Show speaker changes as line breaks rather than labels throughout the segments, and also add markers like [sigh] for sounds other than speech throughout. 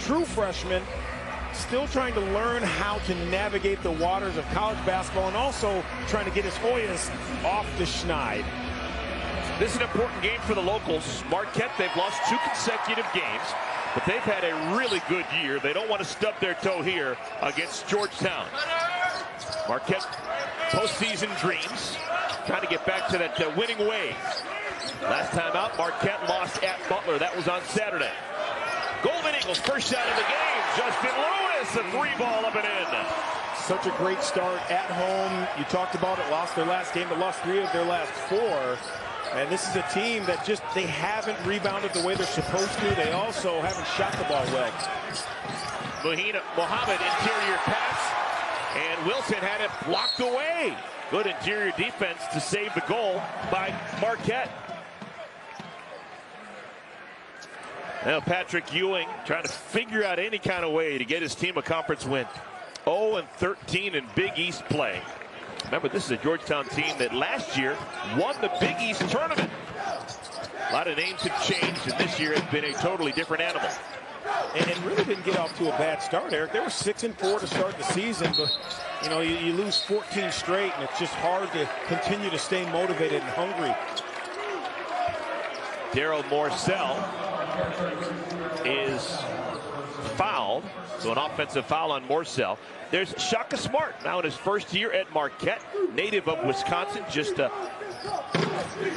true freshman, still trying to learn how to navigate the waters of college basketball and also trying to get his Hoyas off the schneid.
This is an important game for the locals. Marquette, they've lost two consecutive games, but they've had a really good year. They don't want to stub their toe here against Georgetown. Marquette postseason dreams, trying to get back to that uh, winning way. Last time out, Marquette lost at Butler. That was on Saturday. Golden Eagles, first shot of the game. Justin Lewis, a three ball up and in.
Such a great start at home. You talked about it, lost their last game, but lost three of their last four. And this is a team that just, they haven't rebounded the way they're supposed to. They also haven't shot the ball well.
Muhina, Mohammed, interior pass. And Wilson had it blocked away. Good interior defense to save the goal by Marquette. Now Patrick Ewing trying to figure out any kind of way to get his team a conference win. 0 and 13 in Big East play. Remember, this is a Georgetown team that last year won the Big East tournament. A lot of names have changed, and this year has been a totally different animal.
And, it really didn't get off to a bad start, Eric. They were six and four to start the season, but you know you, you lose 14 straight, and it's just hard to continue to stay motivated and hungry.
Darryl Morsell is fouled. So an offensive foul on Morsell. There's Shaka Smart now in his first year at Marquette, native of Wisconsin, just uh,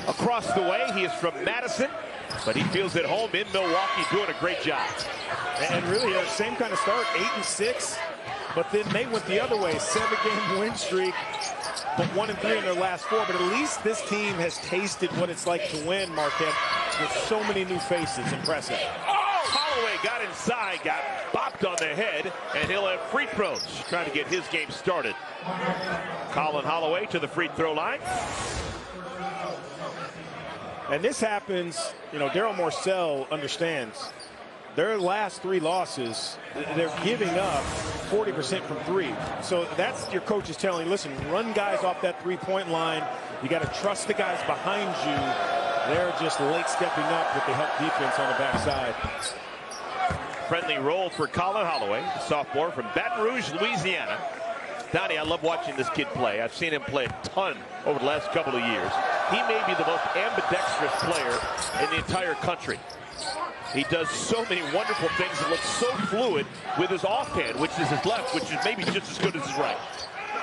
across the way. He is from Madison, but he feels at home in Milwaukee, doing a great job.
And really, uh, same kind of start, eight and six, but then they went the other way, seven-game win streak, but one and three in their last four. But at least this team has tasted what it's like to win, Marquette, with so many new faces. Impressive.
Oh, Holloway got inside, got bopped on the head, and he'll have free throws trying to get his game started. Collin Holloway to the free throw line.
And this happens, you know, Darryl Morsell understands. Their last three losses, they're giving up 40% from three. So that's your coach is telling, listen, run guys off that three-point line. You got to trust the guys behind you. They're just late stepping up with the help defense on the backside.
Friendly roll for Collin Holloway, sophomore from Baton Rouge, Louisiana. Donnie, I love watching this kid play. I've seen him play a ton over the last couple of years. He may be the most ambidextrous player in the entire country. He does so many wonderful things and looks so fluid with his offhand, which is his left, which is maybe just as good as his right.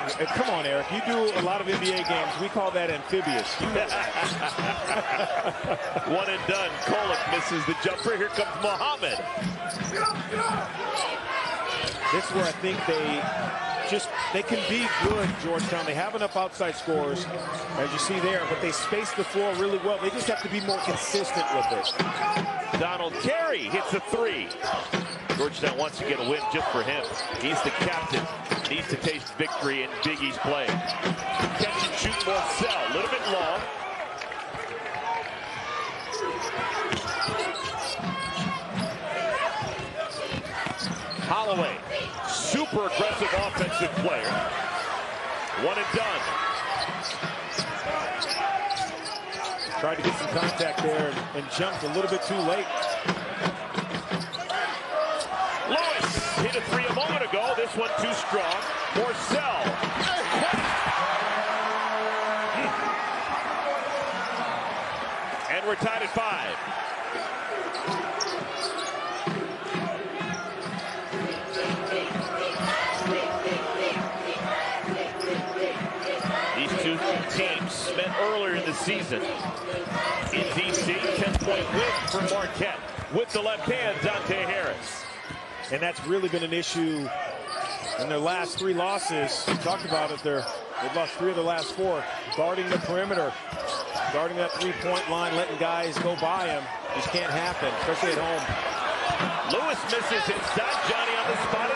Uh, come on, Eric. You do a lot of NBA games. We call that amphibious. [laughs]
One and done. Kolek misses the jumper. Here comes Mohammed.
This is where I think they just they can be good, Georgetown. They have enough outside scores, as you see there, but they space the floor really well. They just have to be more consistent with it.
Donald Carey hits a three. Georgetown wants to get a win just for him. He's the captain. Needs to taste victory in Big East play. Catch and shoot Morsell. A little bit long. Holloway, super aggressive offensive player. One and done.
Tried to get some contact there and, and jumped a little bit too late.
Lewis hit a three a moment ago. This one too strong. Morsell. And we're tied at five. These two teams met earlier in the season in D.C. 10-point win for Marquette with the left hand, Dante Harris.
And that's really been an issue in their last three losses. We talked about it. They're, they've lost three of the last four. Guarding the perimeter, guarding that three-point line, letting guys go by him. Just can't happen, especially at home.
Lewis misses inside. Johnny on the spot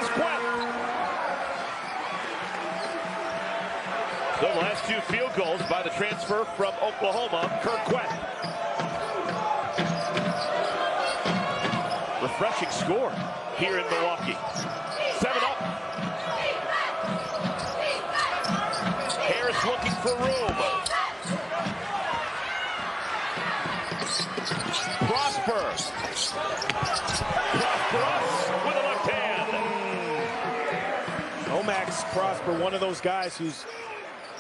last two field goals by the transfer from Oklahoma, Kur Kuath. Refreshing score here in Milwaukee. Seven up. Harris looking for room. Prosper. With a
left hand. Hmm. O-Max Prosper, one of those guys who's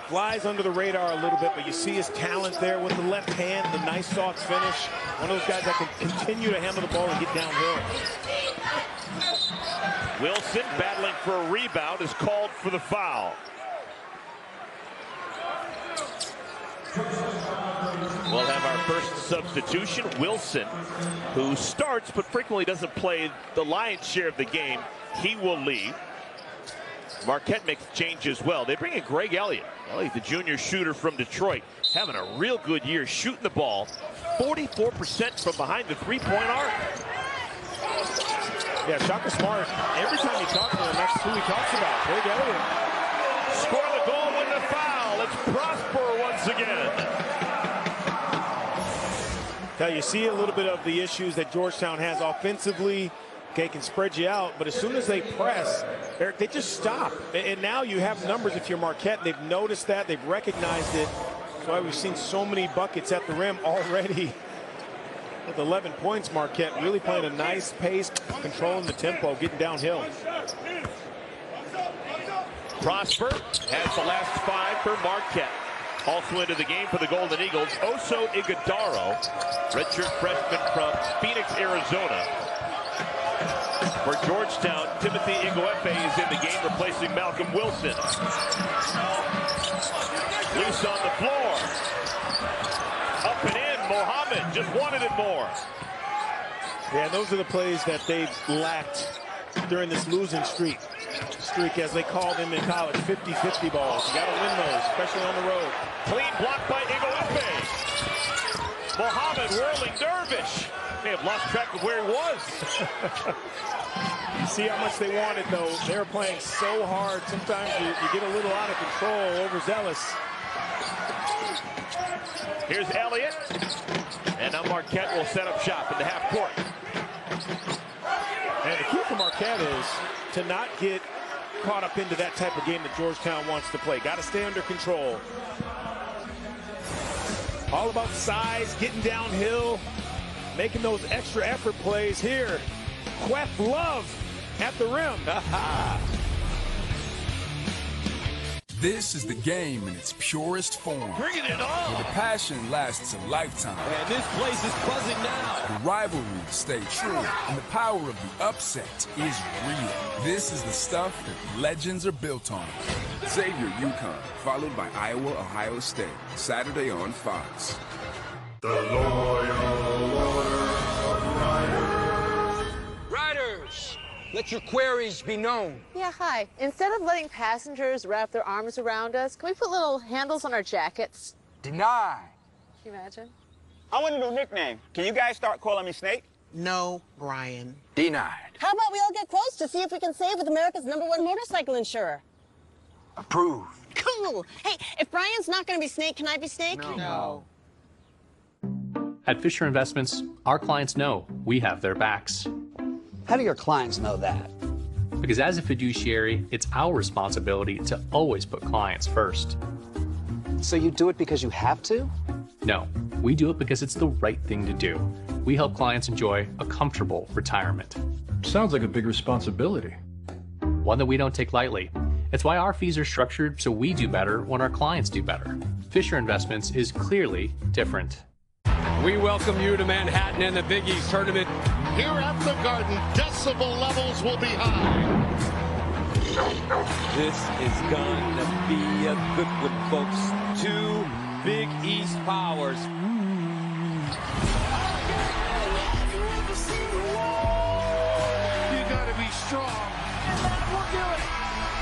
flies under the radar a little bit, but you see his talent there with the left hand, the nice soft finish. One of those guys that can continue to handle the ball and get downhill.
Wilson battling for a rebound is called for the foul. We'll have our first substitution, Wilson, who starts but frequently doesn't play the lion's share of the game. He will leave. Marquette makes change as well. They bring in Greg Elliott. Elliott, the junior shooter from Detroit, having a real good year shooting the ball. 44% from behind the three-point arc.
Yeah, Shaka Smart, every time you talk to him, that's who he talks about, Greg Elliott.
Score the goal, win the foul. It's Prosper once again.
Now you see a little bit of the issues that Georgetown has offensively. Okay, can spread you out, but as soon as they press, Eric, they just stop. And now you have numbers if you're Marquette. They've noticed that. They've recognized it. That's why we've seen so many buckets at the rim already. [laughs] With 11 points, Marquette really playing a nice pace, controlling the tempo, getting downhill.
Prosper has the last five for Marquette. Also into the game for the Golden Eagles, Oso Ighodaro, redshirt freshman from Phoenix, Arizona. For Georgetown, Timothy Ighoefe is in the game, replacing Malcolm Wilson. Loose on the floor. Up and in, Mohammed just wanted it more.
Yeah, those are the plays that they've lacked during this losing streak. Streak, as they call them in college, 50-50 balls. You got to win those, especially on the road.
Clean block by Ighoefe. Mohammed whirling dervish. They have lost track of where he was.
you see how much they wanted, though. They're playing so hard. Sometimes you, you get a little out of control, overzealous.
Here's Elliott. And now Marquette will set up shop in the half court.
And the key for Marquette is to not get caught up into that type of game that Georgetown wants to play. Got to stay under control. All about size, getting downhill, making those extra effort plays here. Kuath Love at the rim. [laughs]
This is the game in its purest form.
Bringing it on.
Where the passion lasts a lifetime.
And this place is buzzing now.
The rivalry stay true, and the power of the upset is real. This is the stuff that legends are built on.
Xavier UConn, followed by Iowa Ohio State, Saturday on Fox.
The loyal order of riders.
Riders, let your queries be known.
Yeah, hi. Instead of letting passengers wrap their arms around us, can we put little handles on our jackets?
Deny.
Can you imagine?
I want a new nickname. Can you guys start calling me Snake?
No, Brian.
Denied.
How about we all get quotes to see if we can save with America's number one motorcycle insurer?
Approved.
Cool. Hey, if Brian's not going to be Snake, can I be Snake?
No.
No.
At Fisher Investments, our clients know we have their backs.
How do your clients know that?
Because as a fiduciary, it's our responsibility to always put clients first.
So you do it because you have to?
No, we do it because it's the right thing to do. We help clients enjoy a comfortable retirement.
Sounds like a big responsibility.
One that we don't take lightly. It's why our fees are structured so we do better when our clients do better. Fisher Investments is clearly different.
We welcome you to Manhattan and the Big East tournament.
Here at the Garden, decibel levels will be high.
This is going to be a good one, folks. Two Big East powers.
You got to be strong.
And that will do it.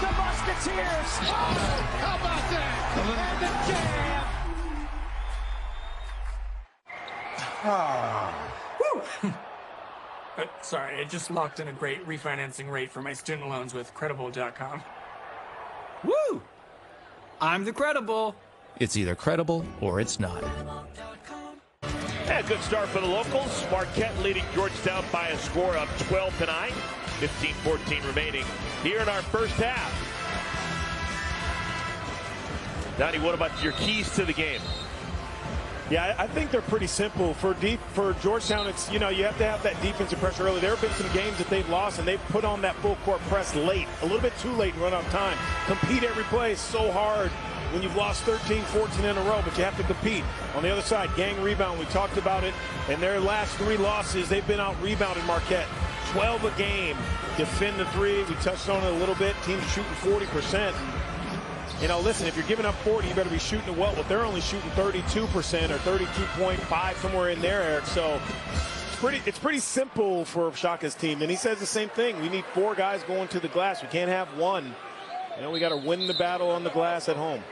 The Musketeers.
Oh, how about that?
And the jam.
Ah. Woo! [laughs] uh, sorry, I just locked in a great refinancing rate for my student loans with Credible.com.
Woo! I'm the credible.
It's either credible or it's not.
Yeah, good start for the locals. Marquette leading Georgetown by a score of 12 to 9. 15-14 remaining here in our first half. Donnie, what about your keys to the game?
Yeah, I think they're pretty simple for deep for Georgetown. It's you know you have to have that defensive pressure early. There have been some games that they've lost and they've put on that full court press late, a little bit too late and run out of time. Compete every play is so hard when you've lost 13, 14 in a row, but you have to compete. On the other side, gang rebound. We talked about it. And their last three losses, they've been out rebounded Marquette. 12 a game. Defend the three. We touched on it a little bit. Teams shooting 40%. You know, listen, if you're giving up 40, you better be shooting it well. But they're only shooting 32% or 32.5, somewhere in there, Eric. So it's pretty, it's pretty simple for Shaka's team. And he says the same thing. We need four guys going to the glass. We can't have one. You know, we got to win the battle on the glass at home.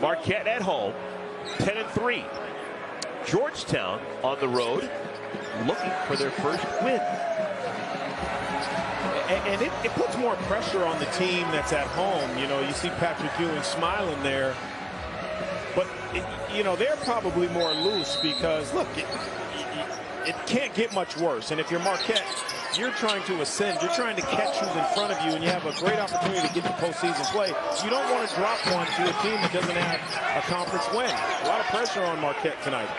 Marquette at home, 10 and 3. Georgetown on the road, looking for their first win.
And, and it, it, puts more pressure on the team that's at home. You know, you see Patrick Ewing smiling there. But, it, you know, they're probably more loose because, look, it, it can't get much worse. And if you're Marquette, you're trying to ascend. You're trying to catch who's in front of you, and you have a great opportunity to get to postseason play. You don't want to drop one to a team that doesn't have a conference win. A lot of pressure on Marquette tonight.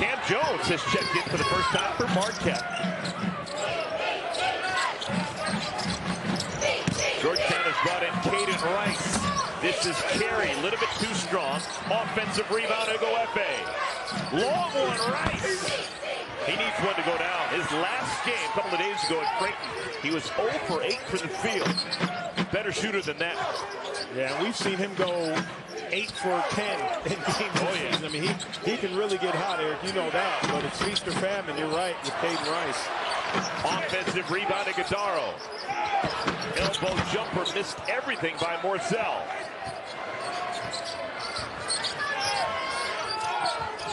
Cam Jones has checked in for the first time for Marquette. Georgetown has brought in Kaiden Rice. This is Carey, a little bit too strong. Offensive rebound, Ighoefe. Long one, Rice. He needs one to go down. His last game, a couple of days ago at Creighton, he was 0 for 8 for the field. Better shooter than that.
Yeah, we've seen him go 8 for 10 in games. Oh, yeah. I mean, he, he can really get hot, Eric. You know that. But it's feast or famine. You're right with Kaiden Rice.
Offensive rebound to. Elbow jumper missed everything by Morsell.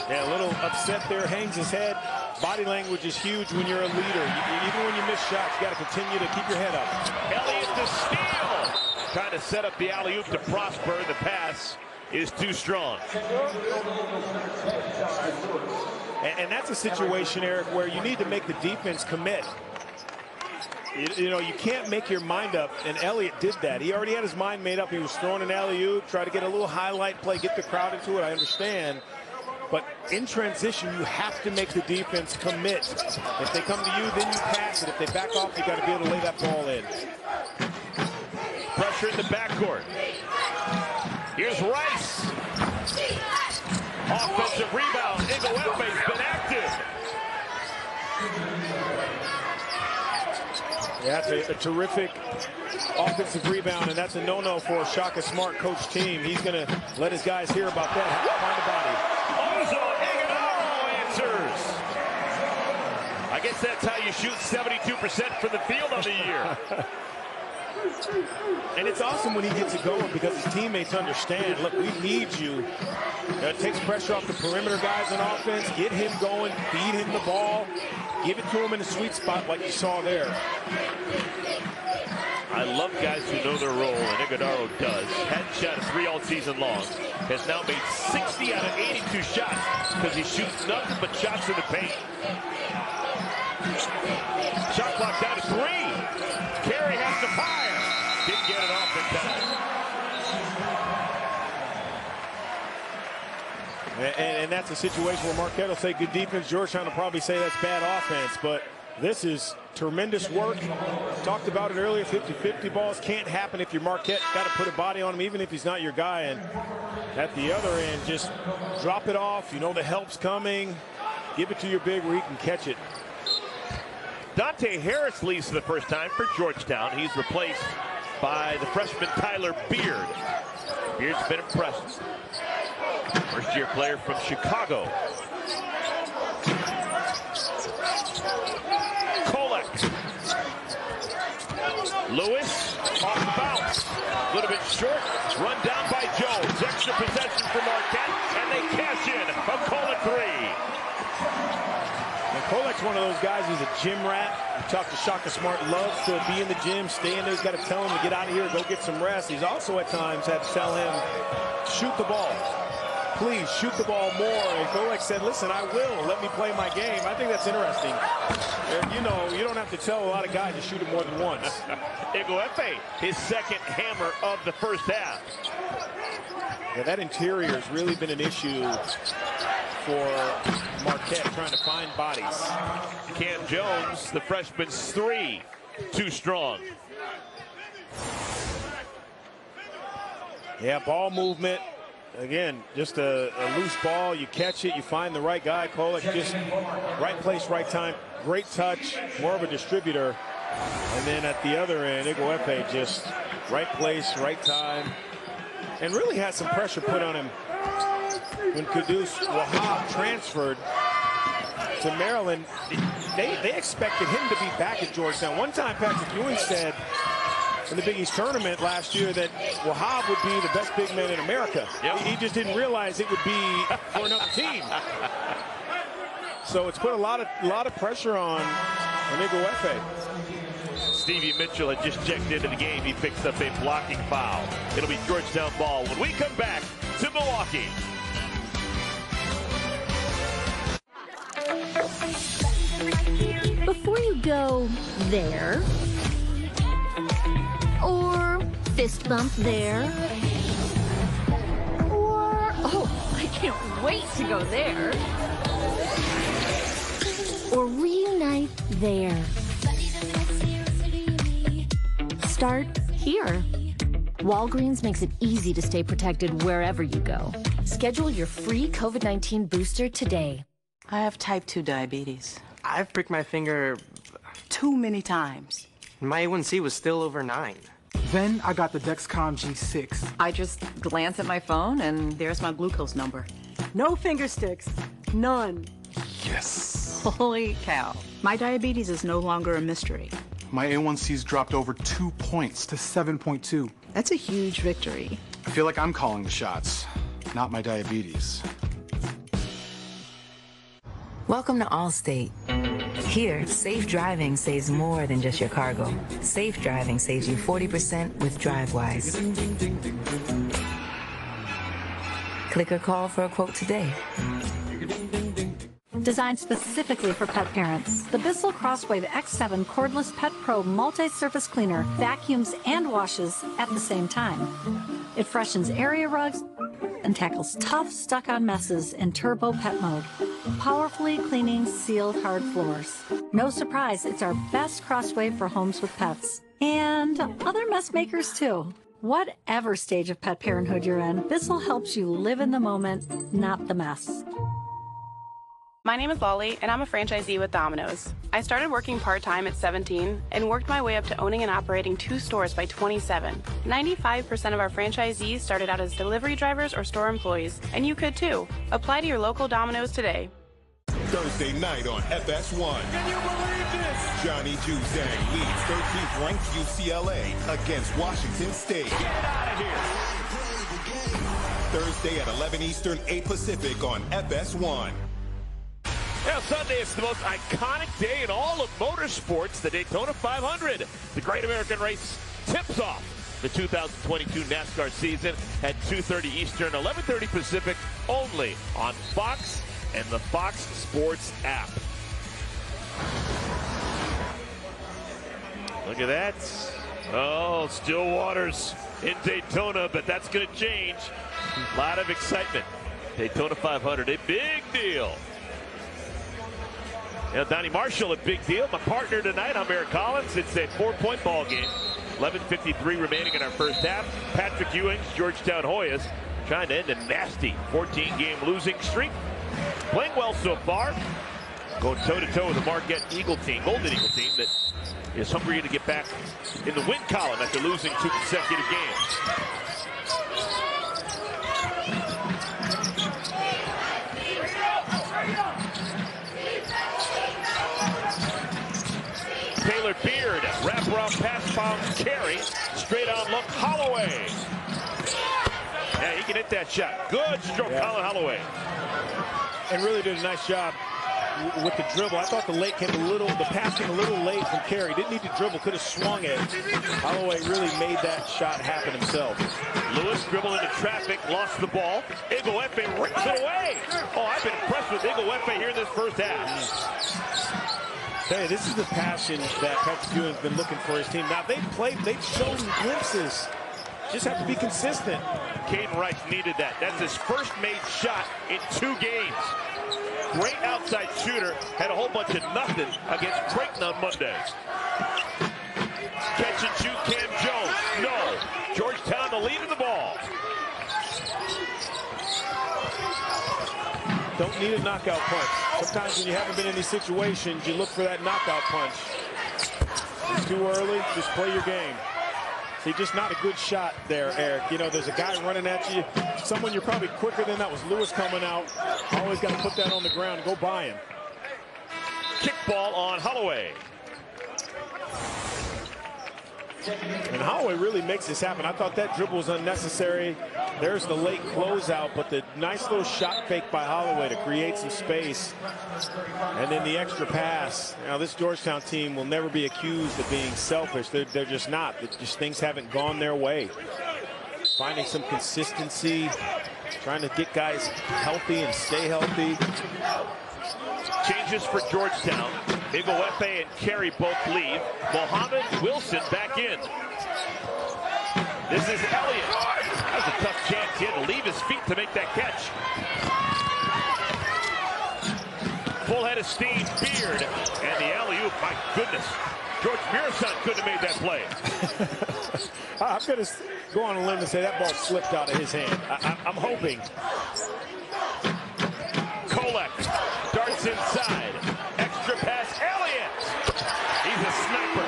Yeah, a little upset there, hangs his head. Body language is huge when you're a leader. You, even when you miss shots, you got to continue to keep your head up.
Elliott to steal. Trying to set up the alley-oop to Prosper. The pass is too strong.
And, and that's a situation, Eric, where you need to make the defense commit. You, you, know, you can't make your mind up, and Elliott did that. He already had his mind made up. He was throwing an alley-oop, try to get a little highlight play, get the crowd into it. I understand. But in transition, you have to make the defense commit. If they come to you, then you pass it. If they back off, you got to be able to lay that ball in.
Pressure in the backcourt. Here's Rice. Offensive rebound. Ighoefe's been active.
Yeah, that's a, a, terrific offensive rebound, and that's a no-no for a Shaka Smart coach team. He's going to let his guys hear about that. Find a body.
Guess that's how you shoot 72% for the field on the year. [laughs]
and it's awesome when he gets it going because his teammates understand, look, we need you. It takes pressure off the perimeter guys on offense. Get him going, feed him the ball, give it to him in a sweet spot like you saw there.
I love guys who know their role, and Ighodaro does. Hadn't shot a three all season long. Has now made 60 out of 82 shots because he shoots nothing but shots in the paint. Shot clock down to three. Carey has to fire. Didn't get it off
in time. And, and, that's a situation where Marquette will say good defense. Georgetown will probably say that's bad offense. But this is tremendous work. Talked about it earlier. 50-50 balls can't happen if you're Marquette. Got to put a body on him, even if he's not your guy. And at the other end, just drop it off. You know the help's coming. Give it to your big where he can catch it.
Dante Harris leaves for the first time for Georgetown. He's replaced by the freshman Tyler Beard. Beard's been impressive. First year player from Chicago. Kolek. Lewis off the bounce. A little bit short. Run down by Jones. Extra possession for Marquette. And they cash in a Kolek three.
Kolek's one of those guys who's a gym rat. You talk to Shaka Smart, loves to be in the gym, stay in there. He's got to tell him to get out of here, go get some rest. He's also at times had to tell him, shoot the ball. Please shoot the ball more. And Kolek said, listen, I will. Let me play my game. I think that's interesting. You know, you don't have to tell a lot of guys to shoot it more than once. [laughs]
Ighoefe, his second hammer of the first half.
Yeah, that interior has really been an issue for Marquette trying to find bodies.
Cam Jones, the freshman's three, too strong.
Yeah, ball movement. Again, just a, a, loose ball. You catch it, you find the right guy. Kolek just right place, right time. Great touch, more of a distributor. And then at the other end, Ighoefe just right place, right time. And really had some pressure put on him when Qudus Wahab transferred to Maryland. They, they expected him to be back at Georgetown. One time, Patrick Ewing said in the Big East tournament last year that Wahab would be the best big man in America. Yep. He just didn't realize it would be for another team. [laughs] So it's put a lot of a lot of pressure on Ighoefe.
Stevie Mitchell had just checked into the game. He picks up a blocking foul. It'll be Georgetown ball when we come back to Milwaukee.
Before you go there, or fist bump there, or, oh, I can't wait to go there, or reunite there. Start here. Walgreens makes it easy to stay protected wherever you go. Schedule your free COVID 19 booster today.
I have type 2 diabetes.
I've pricked my finger
too many times.
My A1C was still over 9.
Then I got the Dexcom G6.
I just glance at my phone and
there's my glucose number.
No finger sticks. None.
Yes.
Holy cow.
My diabetes is no longer a mystery.
My A1C's dropped over two points to 7.2.
That's a huge victory.
I feel like I'm calling the shots, not my diabetes.
Welcome to Allstate. Here, safe driving saves more than just your cargo. Safe driving saves you 40% with DriveWise. Click or call for a quote today.
Designed specifically for pet parents, the Bissell Crosswave X7 Cordless Pet Pro Multi-Surface Cleaner vacuums and washes at the same time. It freshens area rugs and tackles tough, stuck-on messes in turbo pet mode, powerfully cleaning sealed hard floors. No surprise, it's our best crosswave for homes with pets. And other mess makers too. Whatever stage of pet parenthood you're in, Bissell helps you live in the moment, not the mess.
My name is Lolly, and I'm a franchisee with Domino's. I started working part time at 17 and worked my way up to owning and operating two stores by 27. 95% of our franchisees started out as delivery drivers or store employees, and you could too. Apply to your local Domino's today.
Thursday night on FS1.
Can you believe this?
Johnny Juzang leads 13th ranked UCLA against Washington State.
Get out of here.
Thursday at 11 Eastern, 8 Pacific on FS1.
Now, Sunday is the most iconic day in all of motorsports, the Daytona 500. The Great American Race tips off the 2022 NASCAR season at 2.30 Eastern, 11.30 Pacific, only on Fox and the Fox Sports app. Look at that. Oh, still waters in Daytona, but that's going to change. A lot of excitement. Daytona 500, a big deal. Donnie Marshall, a big deal. My partner tonight, I'm Eric Collins. It's a four-point ball game. 11.53 remaining in our first half. Patrick Ewing's Georgetown Hoyas trying to end a nasty 14-game losing streak. Playing well so far. Going toe-to-toe -to -toe with the Marquette Eagle team, Golden Eagle team that is hungry to get back in the win column after losing two consecutive games. Taylor Beard, wraparound pass bounce carry, straight on look, Holloway. Yeah, he can hit that shot. Good stroke, yeah. Collin Holloway.
And really did a nice job with the dribble. I thought the late came a little, the pass came a little late from Carey. Didn't need to dribble, could have swung it. Holloway really made that shot happen himself.
Lewis dribbled into traffic, lost the ball. Ighoefe rips it away. Oh, I've been impressed with Ighoefe here in this first half. Mm.
Hey, this is the passion that Patrick Ewing's been looking for his team. Now they've played, they've shown glimpses just have to be consistent.
Kaiden Rice needed that. That's his first made shot in two games. Great outside shooter. Had a whole bunch of nothing against Creighton on Monday. Catch and shoot Cam Jones. No. Georgetown the lead in the ball.
Don't need a knockout punch. Sometimes when you haven't been in these situations, you look for that knockout punch. It's too early. Just play your game. See, just not a good shot there, Eric. You know, there's a guy running at you. Someone you're probably quicker than. That was Lewis coming out. Always got to put that on the ground go by him.
Kickball on Holloway.
And Holloway really makes this happen. I thought that dribble was unnecessary. There's the late closeout, but the nice little shot fake by Holloway to create some space. And then the extra pass. Now, this Georgetown team will never be accused of being selfish. They're, they're just not. It just things haven't gone their way. Finding some consistency, trying to get guys healthy and stay healthy.
Changes for Georgetown. Ighoefe and Carey both leave. Mohammed Wilson back in. This is Elliott. That's a tough chance. He had to leave his feet to make that catch. Full head of steam, Beard, and the alley-oop. My goodness. George Mirasan couldn't have made that play. [laughs]
I'm going to go on a limb and say that ball slipped out of his hand. I, am hoping.
Kolek darts inside. Extra pass, Elliott. He's a sniper.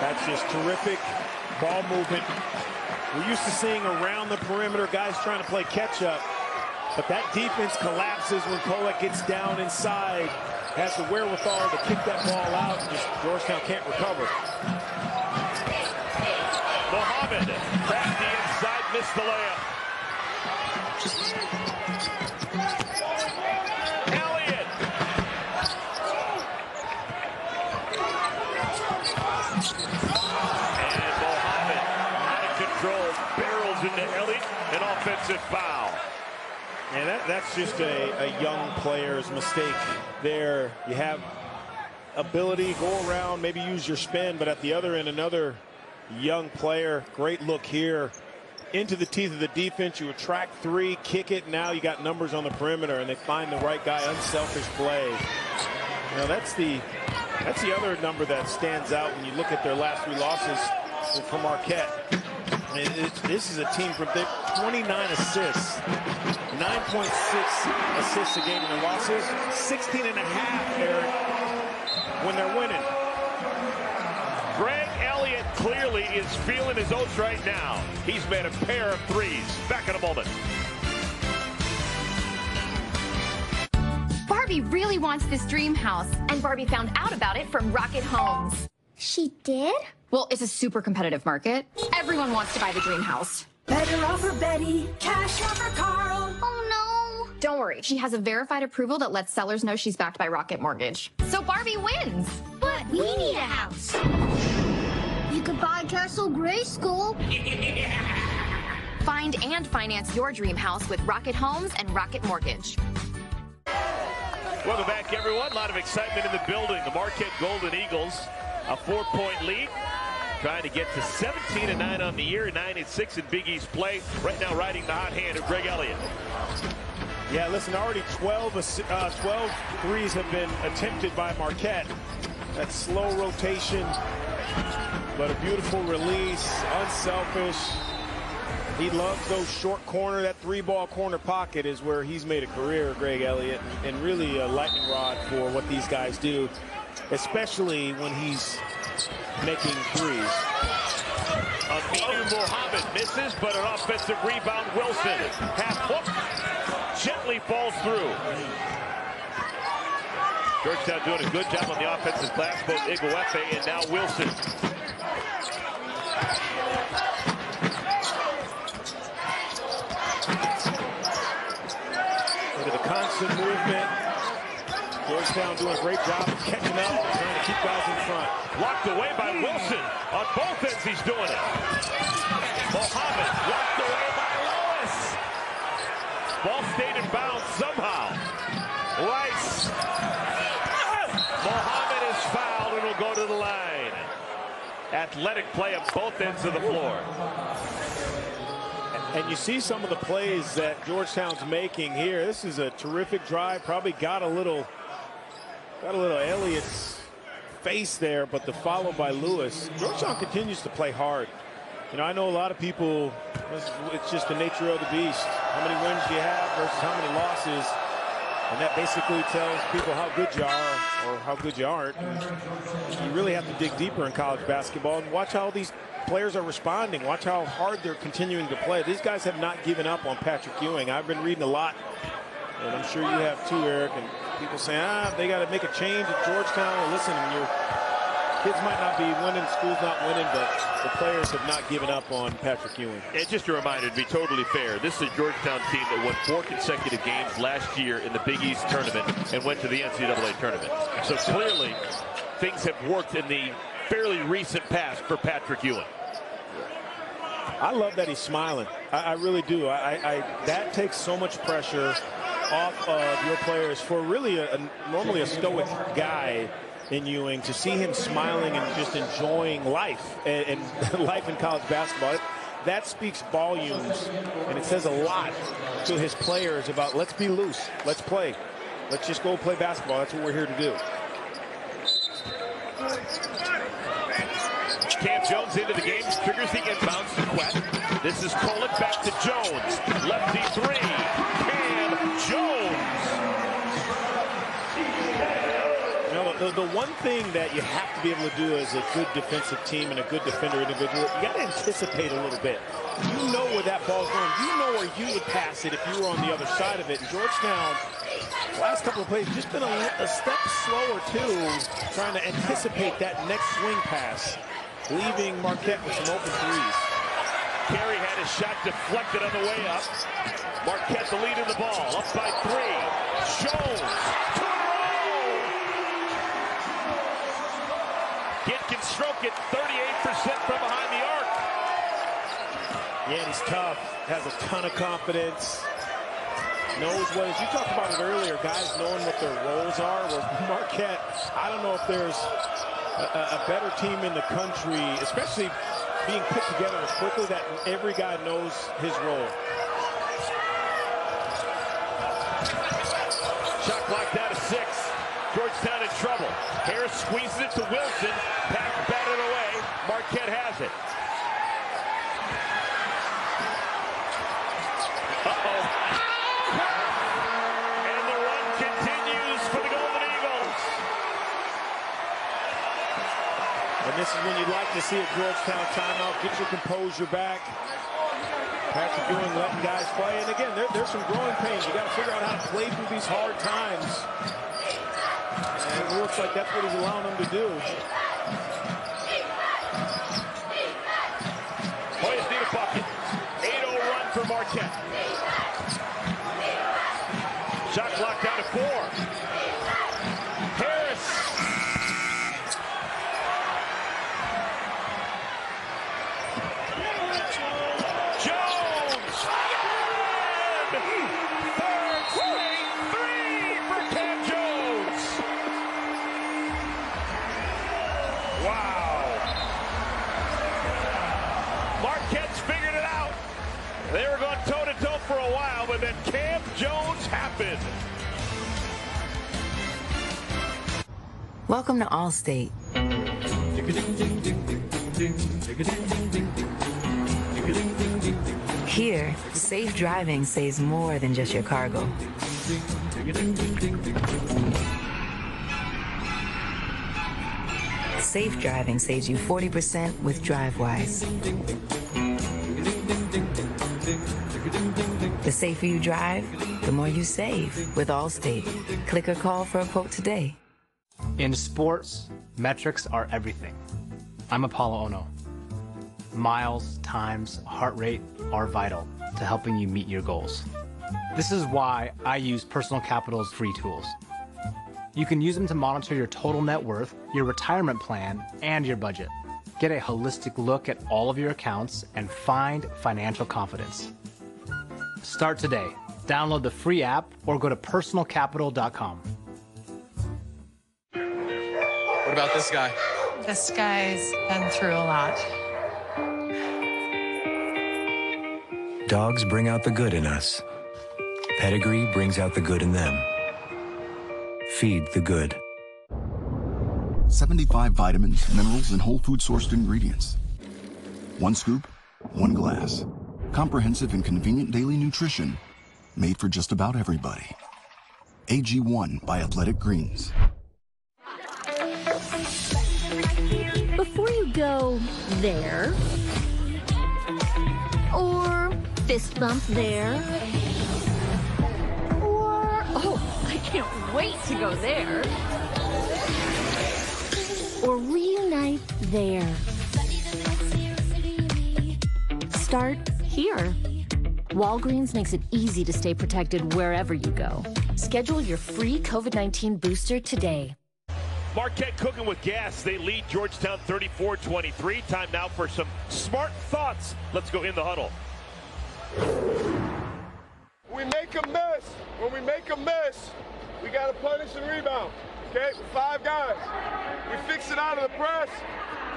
That's just terrific ball movement. We're used to seeing around the perimeter guys trying to play catch up. But that defense collapses when Kolek gets down inside, has the wherewithal to kick that ball out, and just Georgetown can't recover.
Mohammed back the inside, missed the layup. Elliott. And Mohammed out of control, barrels into Elliott, an offensive foul.
And that, that's just a, a young player's mistake there. You have ability, go around, maybe use your spin, but at the other end, another young player. Great look here into the teeth of the defense. You attract three, kick it. Now you got numbers on the perimeter, and they find the right guy. Unselfish play. Know, that's the that's the other number that stands out when you look at their last three losses from Marquette. This is a team from 29 assists, 9.6 assists a game in their losses, 16 and a half, Eric, when they're winning.
Greg Elliott clearly is feeling his oats right now. He's made a pair of threes. Back in a moment.
Barbie really wants this dream house, and Barbie found out about it from Rocket Homes.
She did?
Well, it's a super competitive market. Everyone wants to buy the dream house.
Better offer Betty, cash offer Carl. Oh no.
Don't worry, she has a verified approval that lets sellers know she's backed by Rocket Mortgage. So Barbie wins.
But we need a house. You could buy Castle Grayskull. [laughs]
Find and finance your dream house with Rocket Homes and Rocket Mortgage.
Welcome back, everyone. A lot of excitement in the building. The Marquette Golden Eagles, a four-point lead. Trying to get to 17 and 9 on the year, 9 and 6 in Big East play. Right now, riding the hot hand of Greg Elliott.
Yeah, listen, already 12, uh, 12 threes have been attempted by Marquette. That slow rotation, but a beautiful release, unselfish. He loves those short corner, that three ball corner pocket is where he's made a career, Greg Elliott, and really a lightning rod for what these guys do, especially when he's making threes.
Aminu Mohammed misses, but an offensive rebound. Wilson, half hook, gently falls through. Georgetown doing a good job on the offensive glass, both Ighoefe and now Wilson.
Look at the constant movement. Georgetown doing a great job of catching up, trying to keep guys in front.
Locked away by Wilson. On both ends, he's doing it. Mohammed locked away by Lewis. Ball stayed in bounds somehow. Rice. Mohammed is fouled and will go to the line. athletic play on both ends of the floor.
And you see some of the plays that Georgetown's making here. This is a terrific drive. Probably got a little, got a little Elliott's face there, but the follow by Lewis. Georgetown continues to play hard. You know, I know a lot of people, it's just the nature of the beast. How many wins do you have versus how many losses? And that basically tells people how good you are or how good you aren't. You really have to dig deeper in college basketball and watch how these players are responding. Watch how hard they're continuing to play. These guys have not given up on Patrick Ewing. I've been reading a lot, and I'm sure you have too, Eric, and people saying, ah, they got to make a change at Georgetown. Well, listen, your kids might not be winning, school's not winning, but the players have not given up on Patrick Ewing.
And just a reminder, to be totally fair, this is a Georgetown team that won four consecutive games last year in the Big East tournament and went to the NCAA tournament. So clearly, things have worked in the fairly recent past for Patrick Ewing.
I love that he's smiling. I, I really do. I, I, that takes so much pressure off of your players for really a, a, normally a stoic guy in Ewing to see him smiling and just enjoying life and, and [laughs] life in college basketball. That speaks volumes, and it says a lot to his players about let's be loose, let's play, let's just go play basketball. That's what we're here to do.
Cam Jones into the game, triggers the inbounds to Kuath. This is Kolek back to Jones. Lefty three. Cam Jones.
You know, the, one thing that you have to be able to do as a good defensive team and a good defender individual, you got to anticipate a little bit. You know where that ball's going. You know where you would pass it if you were on the other side of it. And Georgetown, last couple of plays, just been a, a step slower, too, trying to anticipate that next swing pass leaving Marquette with some open threes.
Carey had his shot deflected on the way up. Marquette the lead in the ball, up by three. Jones, it, 38% from behind the arc.
Yeah, he's tough, has a ton of confidence. Knows what is. You talked about it earlier, guys knowing what their roles are. Well, Marquette, I don't know if there's a, a, better team in the country, especially being put together as quickly that every guy knows his role.
Shot clock down to six. Georgetown in trouble. Harris squeezes it to Wilson. Pack batted away. Marquette has it.
this is when you'd like to see a Georgetown timeout. Get your composure back. Patrick Ewing letting guys play. And again, there, there's some growing pains. You got to figure out how to play through these hard times. And it looks like that's what he's allowing them to do.
Hoyas need a bucket. 8-0 run for Marquette. Shot clock down
Welcome to Allstate. Here, safe driving saves more than just your cargo. Safe driving saves you 40% with DriveWise. The safer you drive, the more you save with Allstate. Click or call for a quote today.
In sports, metrics are everything. I'm Apollo Ono. Miles, times, heart rate are vital to helping you meet your goals. This is why I use Personal Capital's free tools. You can use them to monitor your total net worth, your retirement plan, and your budget. Get a holistic look at all of your accounts and find financial confidence. Start today. Download the free app or go to personalcapital.com.
What about this guy? This guy's been through a lot.
Dogs bring out the good in us. Pedigree brings out the good in them. Feed the good.
75 vitamins, minerals, and whole food sourced ingredients. One scoop, one glass. Comprehensive and convenient daily nutrition made for just about everybody. AG1 by Athletic Greens.
Before you go there, or fist bump there, or, oh, I can't wait to go there, or reunite there. Start here. Walgreens makes it easy to stay protected wherever you go. Schedule your free COVID 19 booster today.
Marquette cooking with gas. They lead Georgetown 34-23. Time now for some smart thoughts. Let's go in the huddle.
We make a mess. When we make a mess, we got to punish and rebound. Okay, five guys. We fix it out of the press.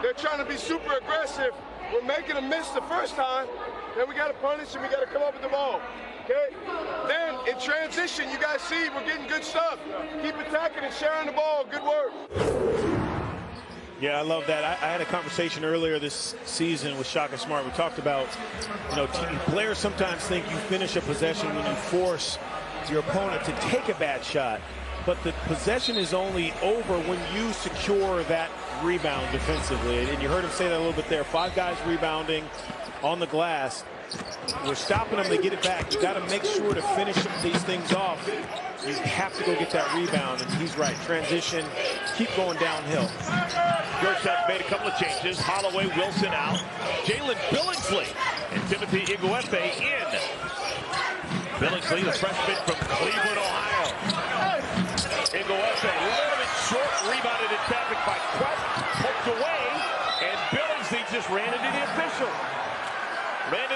They're trying to be super aggressive. We're making a miss the first time. Then we got to punish and we got to come up with the ball. Okay? Then in transition, you guys see we're getting good stuff. Keep attacking and sharing the ball. Good work.
Yeah, I love that. I, I, had a conversation earlier this season with Shaka Smart. We talked about, you know, players sometimes think you finish a possession when you force your opponent to take a bad shot. But the possession is only over when you secure that rebound defensively. And you heard him say that a little bit there. Five guys rebounding on the glass. We're stopping them to get it back. You got to make sure to finish these things off. You have to go get that rebound, and he's right. Transition, keep going downhill.
Georgetown's made a couple of changes. Holloway, Wilson out. Jalen Billingsley and Timothy Ighoefe in. Billingsley, the freshman from Cleveland, Ohio. Ighoefe, a little bit short, rebounded in traffic by Kuath, poked away, and Billingsley just ran into the official.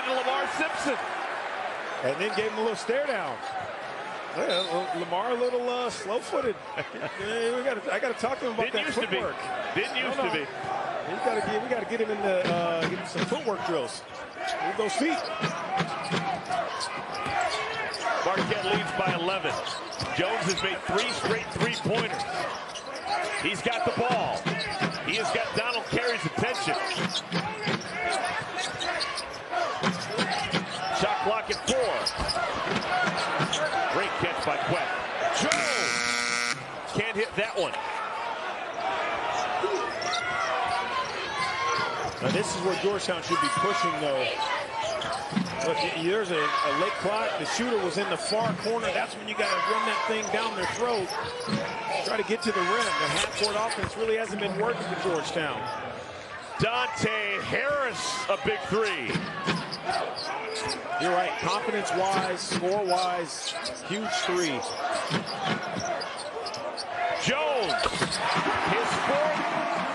Into Lamar Simpson.
And then gave him a little stare down. Yeah, Lamar a little uh, slow-footed. [laughs] we got I got to talk to him about
Didn't
that
used
footwork.
To be. Didn't used
no, no.
to be.
We got to get we got to get him in the uh, get him some footwork drills. Move those feet.
Marquette leads by 11. Jones has made three straight three-pointers. He's got the ball. He has got Donald Carey's attention. Shot clock at four. Great catch by Kuath. Jones can't hit that one.
Now this is where Georgetown should be pushing, though. Look, there's a, a late clock. The shooter was in the far corner. That's when you got to run that thing down their throat. Try to get to the rim. The half-court offense really hasn't been working for Georgetown.
Dante Harris, a big three.
You're right. Confidence-wise, score-wise, huge three.
Jones, his fourth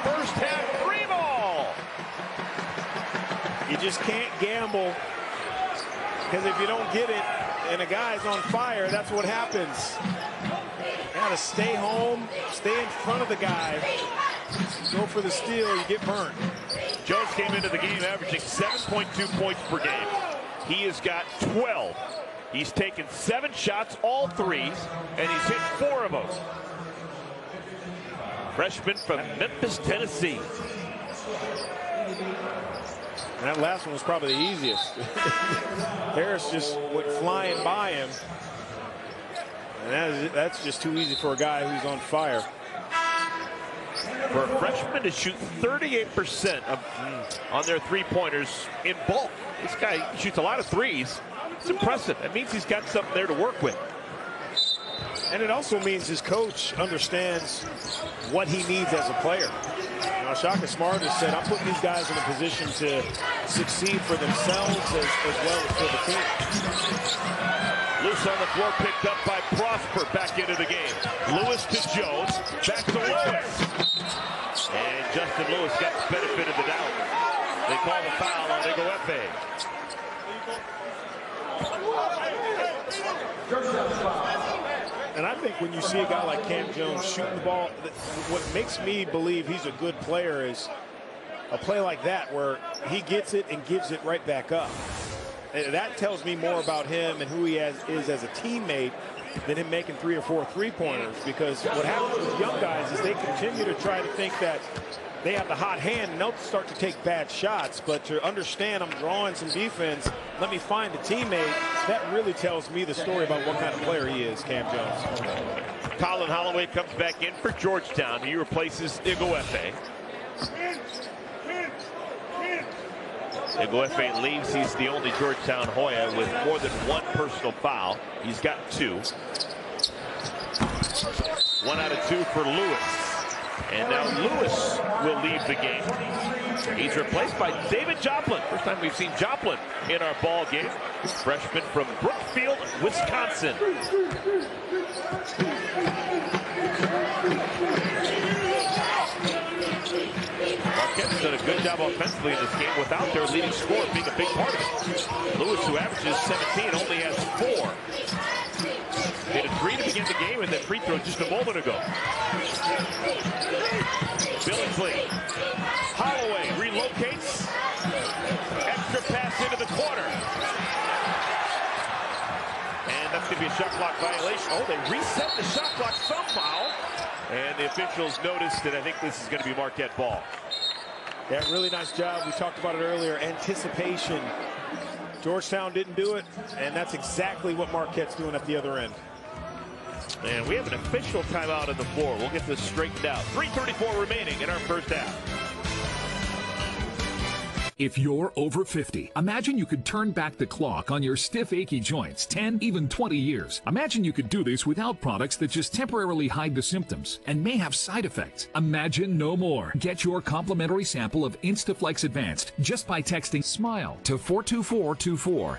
first half three ball.
You just can't gamble because if you don't get it and a guy's on fire, that's what happens. You got to stay home, stay in front of the guy, go for the steal, you get burned.
Jones came into the game averaging 7.2 points per game. He has got 12. He's taken seven shots, all threes, and he's hit four of them. Freshman from Memphis, Tennessee.
And that last one was probably the easiest. [laughs] Harris just went flying by him. And that is, that's just too easy for a guy who's on fire.
For a freshman to shoot 38% of, mm, on their three-pointers in bulk. This guy shoots a lot of threes. It's impressive. That means he's got something there to work with.
And it also means his coach understands what he needs as a player. Know, Shaka Smart has said, I'm putting these guys in a position to succeed for themselves as, as well as for the team.
Loose on the floor, picked up by Prosper back into the game. Lewis to Jones, back to Lewis. And Justin Lewis got the benefit of the doubt. They call the foul on Ighoefe.
And I think when you see a guy like Cam Jones shooting the ball, what makes me believe he's a good player is a play like that where he gets it and gives it right back up. And that tells me more about him and who he has, is as a teammate than him making three or four three-pointers because what happens with young guys is they continue to try to think that they have the hot hand and they'll start to take bad shots. But to understand I'm drawing some defense, let me find a teammate, that really tells me the story about what kind of player he is, Cam Jones.
Collin Holloway comes back in for Georgetown. He replaces Ighoefe. Ighoefe leaves. He's the only Georgetown Hoya with more than one personal foul. He's got two. One out of two for Lewis. And now Lewis will leave the game. He's replaced by David Joplin. First time we've seen Joplin in our ball game. Freshman from Brookfield, Wisconsin. Marquette's done a good job offensively in this game without their leading scorer being a big part of it. Lewis, who averages 17, only has four. Hit a three to begin the game and then free throw just a moment ago. Billingsley. Holloway relocates. Extra pass into the corner. And that's going to be a shot clock violation. Oh, they reset the shot clock somehow. And the officials noticed that I think this is going to be Marquette ball.
Yeah, really nice job. We talked about it earlier. Anticipation. Georgetown didn't do it, and that's exactly what Marquette's doing at the other end.
And we have an official timeout on the floor. We'll get this straightened out. 3.34 remaining in our first half.
If you're over 50, imagine you could turn back the clock on your stiff, achy joints 10, even 20 years. Imagine you could do this without products that just temporarily hide the symptoms and may have side effects. Imagine no more. Get your complimentary sample of Instaflex Advanced just by texting SMILE to 42424.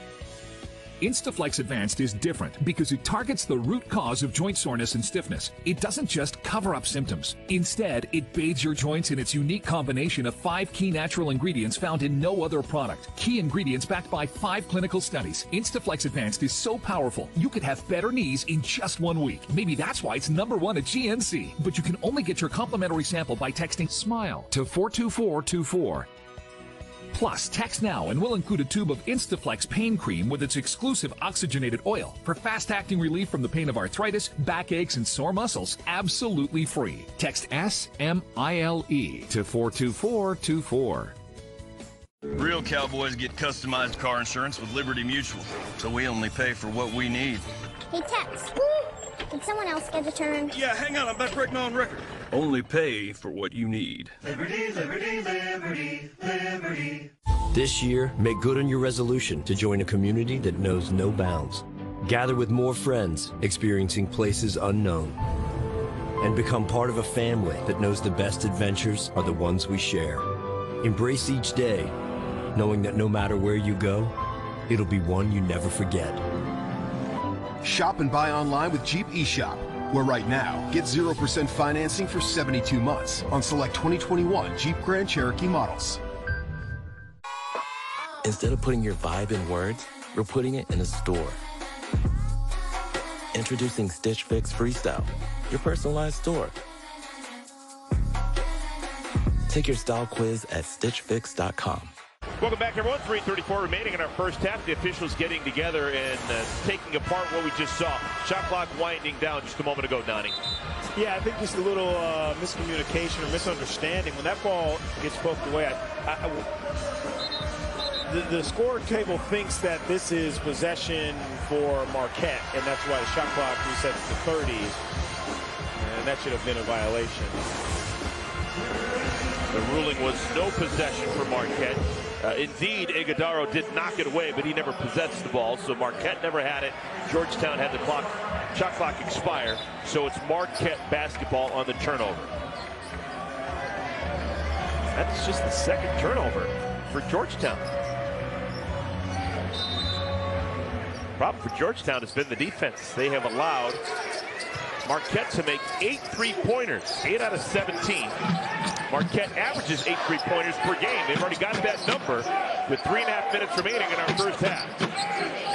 Instaflex Advanced is different because it targets the root cause of joint soreness and stiffness. It doesn't just cover up symptoms. Instead, it bathes your joints in its unique combination of five key natural ingredients found in no other product. Key ingredients backed by five clinical studies. Instaflex Advanced is so powerful, you could have better knees in just one week. Maybe that's why it's number one at GNC. But you can only get your complimentary sample by texting SMILE to 42424. Plus, text now and we'll include a tube of Instaflex pain cream with its exclusive oxygenated oil for fast acting relief from the pain of arthritis, backaches, and sore muscles. Absolutely free. Text S M I L E to 42424.
Real cowboys get customized car insurance with Liberty Mutual, so we only pay for what we need.
Hey, Tex. Did someone else get a turn?
Yeah, hang on, I'm about to break my own record. Only pay for what you need.
Liberty, liberty, liberty, liberty.
This year, make good on your resolution to join a community that knows no bounds. Gather with more friends, experiencing places unknown. And become part of a family that knows the best adventures are the ones we share. Embrace each day, knowing that no matter where you go, it'll be one you never forget.
Shop and buy online with Jeep eShop, where right now, get 0% financing for 72 months on select 2021 Jeep Grand Cherokee models.
Instead of putting your vibe in words, we're putting it in a store. Introducing Stitch Fix Freestyle, your personalized store. Take your style quiz at stitchfix.com.
Welcome back, everyone. 3.34 remaining in our first half. The officials getting together and uh, taking apart what we just saw. Shot clock winding down just a moment ago, Donnie.
Yeah, I think just a little uh, miscommunication or misunderstanding. When that ball gets poked away, I, I, I, the, the score table thinks that this is possession for Marquette, and that's why the shot clock resets to 30. And that should have been a violation.
The ruling was no possession for Marquette. Uh, indeed, Ighodaro did knock it away, but he never possessed the ball, so Marquette never had it. Georgetown had the clock, shot clock expire, so it's Marquette basketball on the turnover. That's just the second turnover for Georgetown. Problem for Georgetown has been the defense. They have allowed Marquette to make eight three-pointers, eight out of 17. Marquette averages eight three-pointers per game. They've already got that number with three and a half minutes remaining in our first half.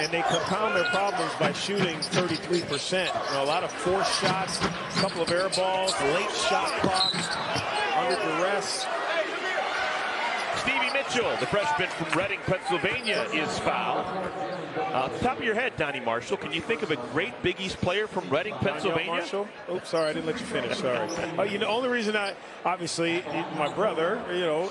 and they compound their problems by shooting 33%. You know, a lot of forced shots, a couple of air balls, late shot clock, under duress.
Mitchell, the freshman from Reading, Pennsylvania, is fouled. Uh, top of your head, Donnie Marshall, can you think of a great Big East player from Reading, Pennsylvania?
Marshall? Oops, sorry, I didn't let you finish. Sorry. uh, you know, only reason I, obviously, my brother, you know,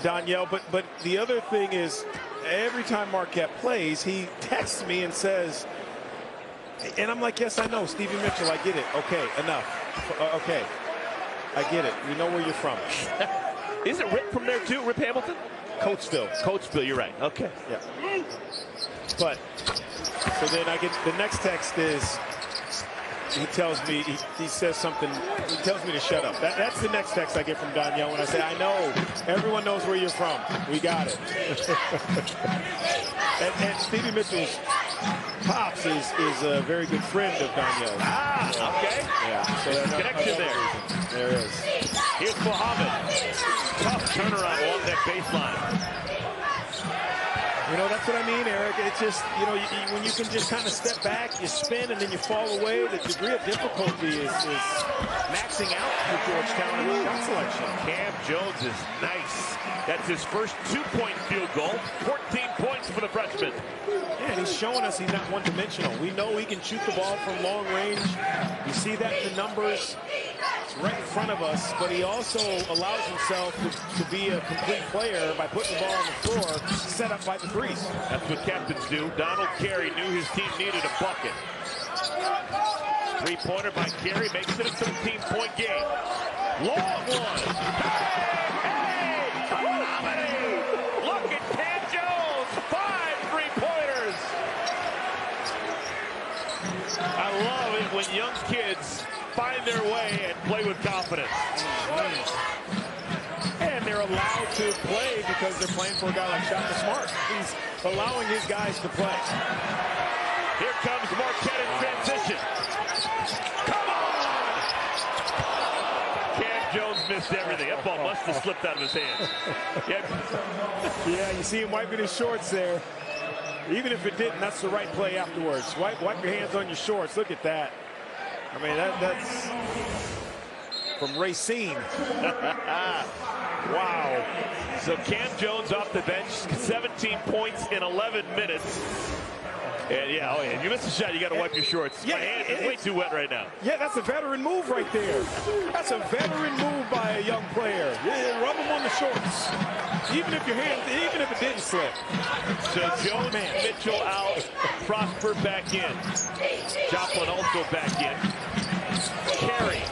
Donyell, but but the other thing is, every time Marquette plays, he texts me and says, and I'm like, yes, I know, Stevie Mitchell, I get it. Okay, enough. Uh, okay, I get it. You know where you're from. [laughs]
Is it Rip from there too, Rip Hamilton?
Coatesville.
Coatesville, you're right. Okay.
Yeah. But, so then I get, the next text is, he tells me, he, he, says something, he tells me to shut up. That, that's the next text I get from Donyell when I say, I know, everyone knows where you're from. We got it. [laughs] and, and Stevie Mitchell's Pops is, is a very good friend of Donyell.
Ah, okay.
Yeah. So
Connection there.
There is.
Here's Mohammed. Tough turnaround along that baseline.
You know, that's what I mean, Eric. It's just, you know, you, you, when you can just kind of step back, you spin, and then you fall away, the degree of difficulty is, is maxing out for Georgetown in the shot selection.
Cam Jones is nice. That's his first two-point field goal. 14 points for the freshman.
Yeah, and he's showing us he's not one-dimensional. We know he can shoot the ball from long range. You see that in the numbers. It's right in front of us, but he also allows himself to, to be a complete player by putting the ball on the floor, set up by the threes.
That's what captains do. Donald Carey knew his team needed a bucket. Three-pointer by Carey makes it a 13-point game. Long one. Hey! Hey! Look at Cam Jones. Five three-pointers. I love it when young kids find their way and play with confidence.
And they're allowed to play because they're playing for a guy like Shaka Smart. He's allowing his guys to play.
Here comes Marquette in transition. Come on! Cam Jones missed everything. That ball must have slipped out of his hands.
Yeah, yeah you see him wiping his shorts there. Even if it didn't, that's the right play afterwards. Wipe, wipe your hands on your shorts. Look at that. I mean, that, that's from Racine. [laughs] wow.
So Cam Jones off the bench, 17 points in 11 minutes. And yeah, oh yeah, you miss a shot, you got to wipe your shorts. Yeah, My hand is way too wet right now.
Yeah, that's a veteran move right there. That's a veteran move by a young player. Yeah, rub him on the shorts. Even if your hand, even if it didn't slip.
So Jones, Man. Mitchell out, Prosper back in. Joplin also back in. Carey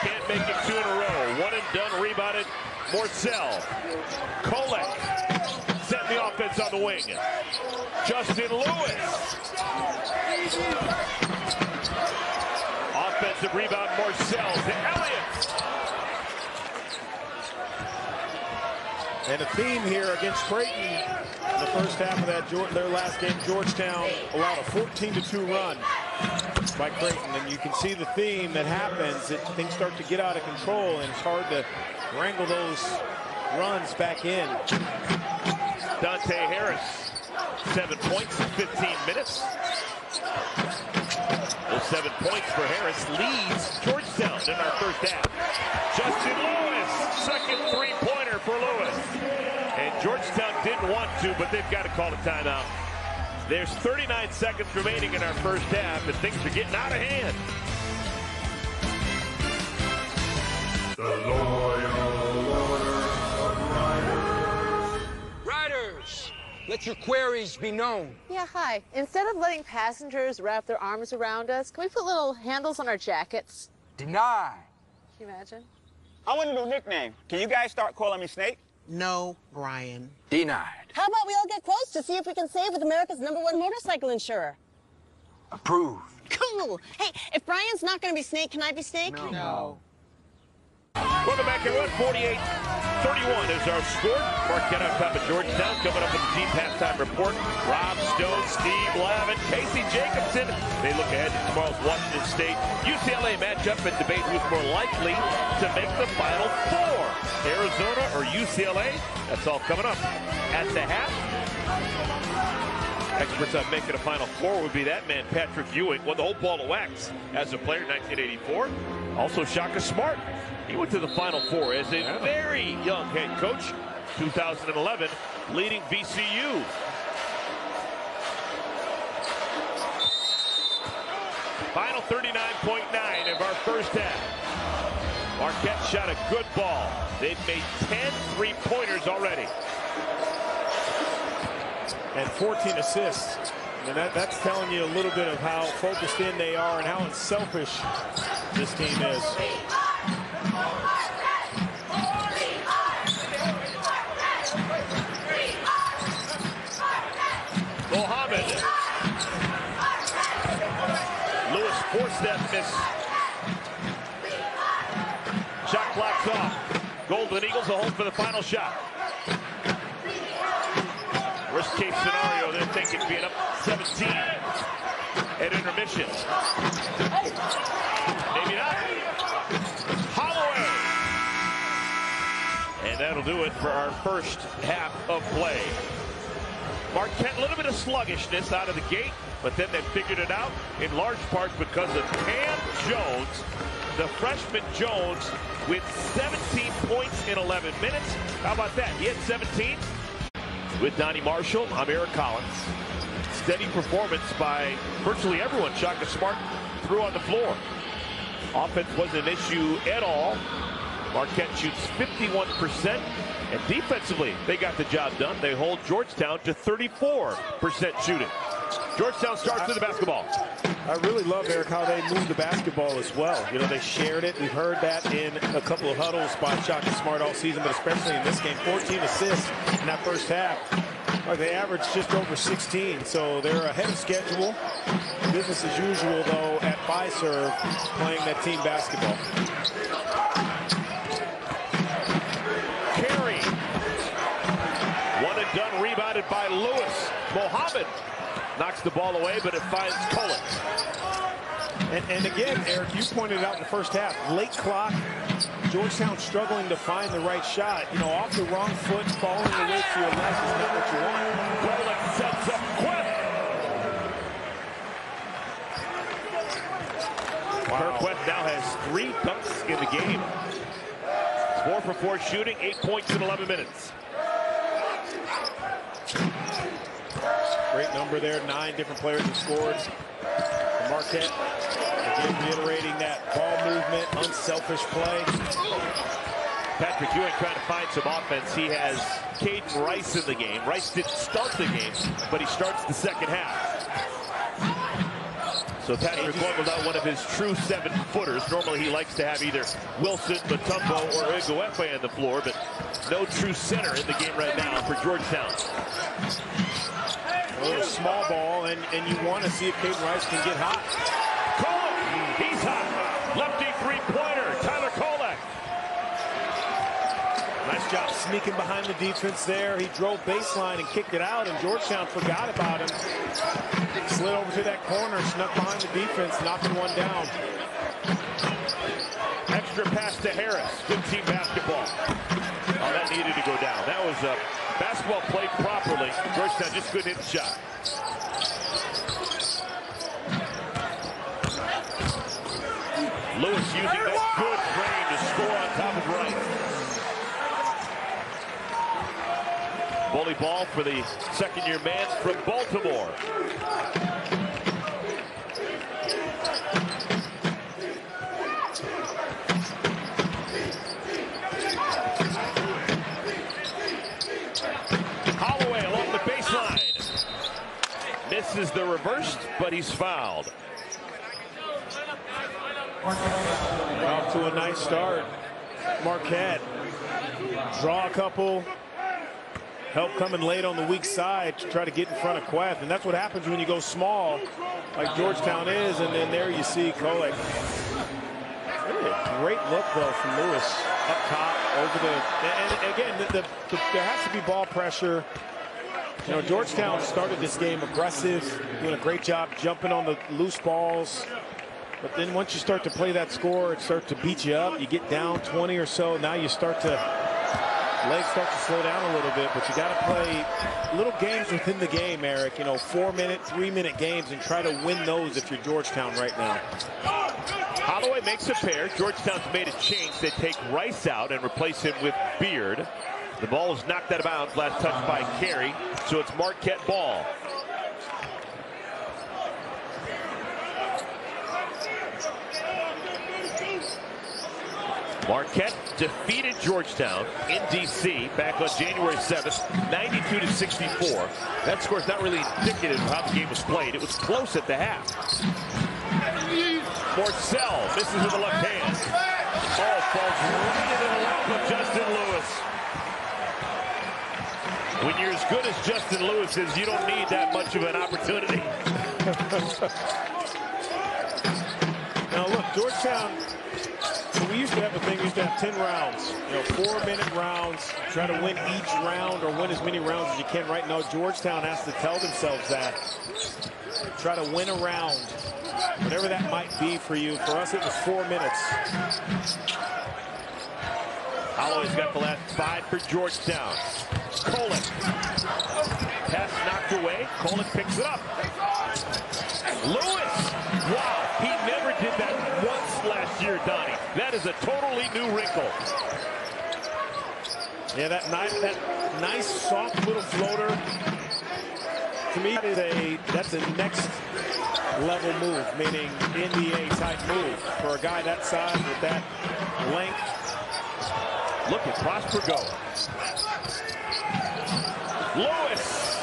can't make it two in a row. One and done, rebounded. Morsell. Kolek setting the offense on the wing. Justin Lewis. Offensive rebound, Morsell to Elliott.
And a theme here against Creighton in the first half of that their last game, Georgetown allowed a 14 to 2 run by Creighton. And you can see the theme that happens. It, things start to get out of control, and it's hard to wrangle those runs back in.
Dante Harris, seven points in 15 minutes. Those seven points for Harris leads Georgetown in our first half. Justin Lewis, second three-pointer for Lewis. And Georgetown didn't want to, but they've got to call a timeout. There's 39 seconds remaining in our first half, and things are getting out of hand.
The Loyal Order
Let your queries be known.
Yeah, hi. Instead of letting passengers wrap their arms around us, can we put little handles on our jackets?
Deny.
Can you imagine?
I want a new nickname. Can you guys start calling me Snake?
No, Brian.
Denied.
How about we all get quotes to see if we can save with America's number one motorcycle insurer?
Approved.
Cool. Hey, if Brian's not going to be Snake, can I be Snake?
No. no.
Welcome back, everyone. 48-31 is our score. Marquette on top of Georgetown. Coming up with the team halftime report. Rob Stone, Steve Lavin, Casey Jacobsen. They look ahead to tomorrow's Washington State UCLA matchup and debate who's more likely to make the Final Four. Arizona or UCLA? That's all coming up at the half. Experts on making a Final Four would be that man, Patrick Ewing. Won the whole ball of wax as a player in 1984. Also, Shaka Smart. He went to the Final Four as a very young head coach. 2011, leading VCU. Final 39.9 of our first half. Marquette shot a good ball. They've made 10 three-pointers already.
And 14 assists. And that, that's telling you a little bit of how focused in they are and how unselfish this team is.
Mohammed. Lewis forced that miss. Shot clock's off. Golden Eagles hold for the final shot. Worst case scenario, they're thinking being up 17 at intermission. Maybe not. Holloway. And that'll do it for our first half of play. Marquette, a little bit of sluggishness out of the gate, but then they figured it out in large part because of Cam Jones, the freshman Jones, with 17 points in 11 minutes. How about that? He had 17 with Donnie Marshall. I'm Eric Collins. Steady performance by virtually everyone. Shaka Smart threw on the floor. Offense wasn't an issue at all. Marquette shoots 51%. And defensively, they got the job done. They hold Georgetown to 34% shooting. Georgetown starts with the basketball.
I really love, Eric, how they move the basketball as well. You know, they shared it. We've heard that in a couple of huddles by Shaka Smart all season, but especially in this game. 14 assists in that first half. They averaged just over 16, so they're ahead of schedule. Business as usual, though, at Fiserv, playing that team basketball.
Carey. One and done, rebounded by Lewis. Mohammed knocks the ball away, but it finds Cullen.
And, and, again, Eric, you pointed out in the first half, late clock, Georgetown struggling to find the right shot. You know, off the wrong foot, falling away to your left is not what you want.
Cullen sets up Kuath. Wow. Kuath now has three dunks in the game. Four for four shooting, eight points in 11 minutes.
Great number there. Nine different players have scored. Marquette, again, reiterating that ball movement, unselfish play.
Patrick Ewing trying to find some offense. He has Kaiden Rice in the game. Rice didn't start the game, but he starts the second half. So Patrick going without one of his true seven-footers. Normally he likes to have either Wilson, Mutombo, or Ighoefe on the floor, but no true center in the game right now for Georgetown.
A little small ball, and, and you want to see if Kaiden Rice can get hot.
Kolek, he's hot. Lefty three-pointer, Tyler Kolek.
Nice job sneaking behind the defense there. He drove baseline and kicked it out, and Georgetown forgot about him. Slid over to that corner, snuck behind the defense, knocking one down.
Extra pass to Harris. Good team basketball. Oh, that needed to go down. That was a basketball played properly. First Georgetown just couldn't hit the shot. Lewis using that good frame to score on top of right. Bully ball for the second-year man from Baltimore. Holloway along the baseline. Misses the reverse, but he's fouled.
Off to a nice start. Marquette. Draw a couple. Help coming late on the weak side to try to get in front of Kuath. And that's what happens when you go small, like Georgetown is. And then there you see Kolek. Really a great look, though, from Lewis up top over the. And again, the, the, the, there has to be ball pressure. You know, Georgetown started this game aggressive, doing a great job jumping on the loose balls. But then once you start to play that score, it starts to beat you up. You get down 20 or so. Now you start to legs start to slow down a little bit, but you got to play little games within the game, Eric. You know, four-minute, three-minute games, and try to win those if you're Georgetown right now.
Holloway makes a pair. Georgetown's made a change. They take Rice out and replace him with Beard. The ball is knocked out of bounds. Last touch by Carey. So it's Marquette ball. Marquette defeated Georgetown in D.C. back on January 7th, 92 to 64. That score is not really indicative of how the game was played. It was close at the half. Morsell misses with the left hand. Ball falls right into the lap of Justin Lewis. When you're as good as Justin Lewis is, you don't need that much of an opportunity.
now look, Georgetown we used to have a thing, we used to have 10 rounds, you know, four-minute rounds, try to win each round or win as many rounds as you can. Right now, Georgetown has to tell themselves that. Try to win a round, whatever that might be for you. For us, it was four minutes.
Holloway's got the last five for Georgetown. Kolek. Pass knocked away. Kolek picks it up. Lewis. Wow, he never did that once last year, Donnie. That is a totally new wrinkle.
Yeah, that nice, that nice soft little floater. To me, that is a that's a next level move, meaning NBA type move for a guy that size with that length.
Look at Prosper go. Lewis.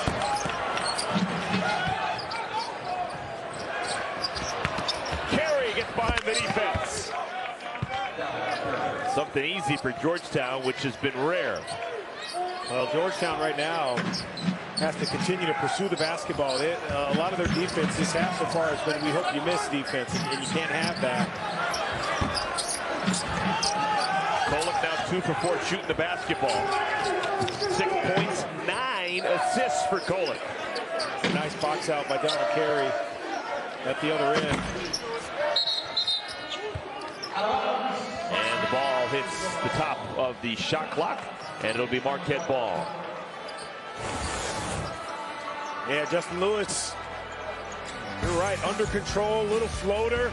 Carey gets behind the defense. Something easy for Georgetown, which has been rare.
Well, Georgetown right now has to continue to pursue the basketball. It, uh, a lot of their defense this half so far has been we hope you miss defense, and you can't have that.
Kolek now two for four shooting the basketball. Six points, nine assists for Kolek.
Nice box out by Donald Carey at the other end.
And the ball hits the top of the shot clock, and it'll be Marquette ball.
Yeah, Justin Lewis, you're right, under control, little floater.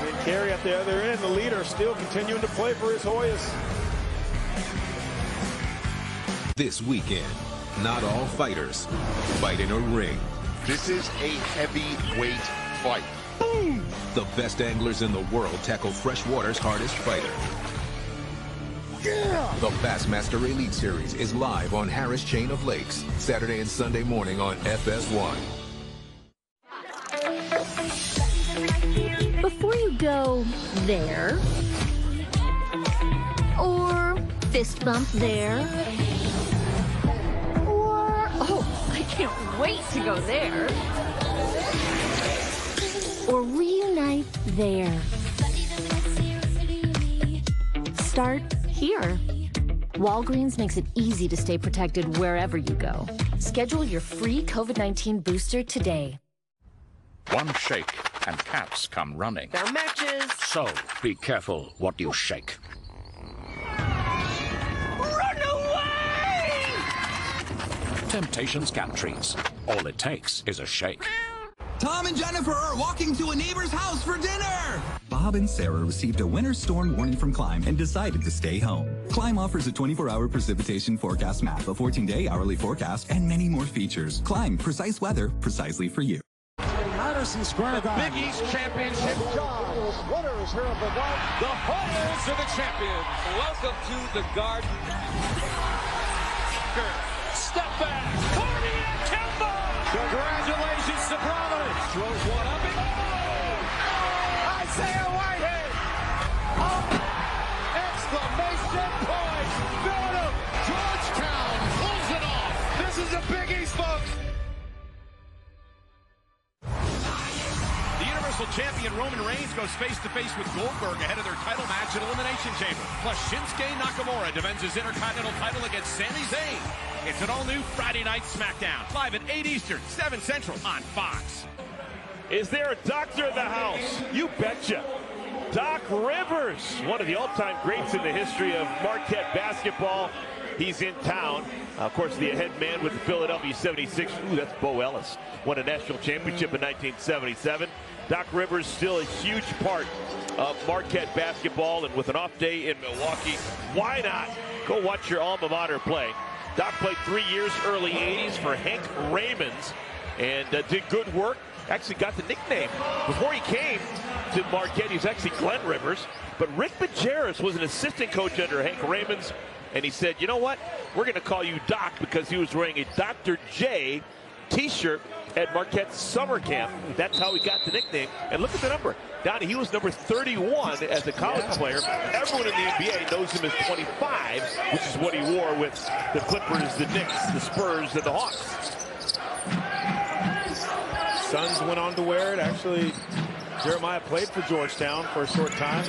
And Carey at the other end, the leader, still continuing to play for his Hoyas.
This weekend, not all fighters fight in a ring.
This is a heavyweight fight.
Boom! The best anglers in the world tackle freshwater's hardest fighter.
Yeah!
The Bassmaster Elite Series is live on Harris Chain of Lakes, Saturday and Sunday morning on FS1.
Before you go there, or fist bump there, or, oh, I can't wait to go there, or reunite there. Start here. Walgreens makes it easy to stay protected wherever you go. Schedule your free COVID 19 booster today.
One shake and cats come running.
No matches.
So be careful what you shake.
Run away!
Temptations cat treats. All it takes is a shake.
Tom and Jennifer are walking to a neighbor's house for dinner. Bob and Sarah received a winter storm warning from Clime and decided to stay home. Clime offers a 24-hour precipitation forecast map, a 14-day hourly forecast, and many more features. Clime, precise weather, precisely for you.
Madison Square
The Big East Championship.
Winners here at the Garden.
The Hoyas are the champions. Welcome to the Garden. Step back. Cormier Kemba. Congratulations to Providence. Throws one up. And, oh! Isaiah Whitehead. Oh! Exclamation point. Got him. Georgetown pulls it off. This is a Big East, folks.
The Universal Champion Roman Reigns goes face-to-face with Goldberg ahead of their title match at Elimination Chamber. Plus, Shinsuke Nakamura defends his Intercontinental title against Sami Zayn. It's an all-new Friday Night SmackDown, live at 8 Eastern, 7 Central on Fox.
Is there a doctor in the house? You betcha. Doc Rivers, one of the all-time greats in the history of Marquette basketball. He's in town. Of course, the head man with the Philadelphia 76. Ooh, that's Bo Ellis. Won a national championship in 1977. Doc Rivers still a huge part of Marquette basketball. And with an off day in Milwaukee, why not go watch your alma mater play? Doc played three years, early 80s for Hank Raymonds and uh, did good work. Actually got the nickname. Before he came to Marquette, he was actually Glenn Rivers. But Rick Majerus was an assistant coach under Hank Raymonds. And he said, you know what? We're going to call you Doc because he was wearing a Dr. J t-shirt at Marquette's summer camp. That's how he got the nickname. And look at the number. Donnie, he was number 31 as a college yeah. player. Everyone in the NBA knows him as 25, which is what he wore with the Clippers, the Knicks, the Spurs, and the Hawks.
Sons went on to wear it. Actually, Jeremiah played for Georgetown for a short time.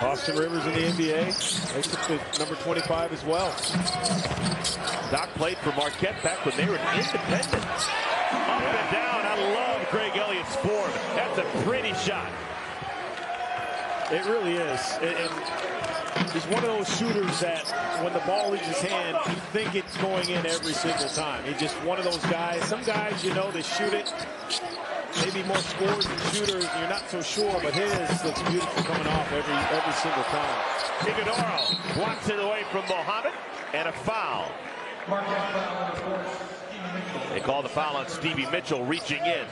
Austin Rivers in the NBA. They took the number 25 as well.
Doc played for Marquette back when they were independent. Up and down. I love Greg Elliott's form. That's a pretty shot.
It really is. And he's one of those shooters that when the ball leaves his hand, you think it's going in every single time. He's just one of those guys. Some guys, you know, they shoot it maybe more scores than shooters, you're not so sure, but his looks beautiful coming off every every single time.
Ighodaro blocks it away from Mohammed, and a foul. They call the foul on Stevie Mitchell reaching in.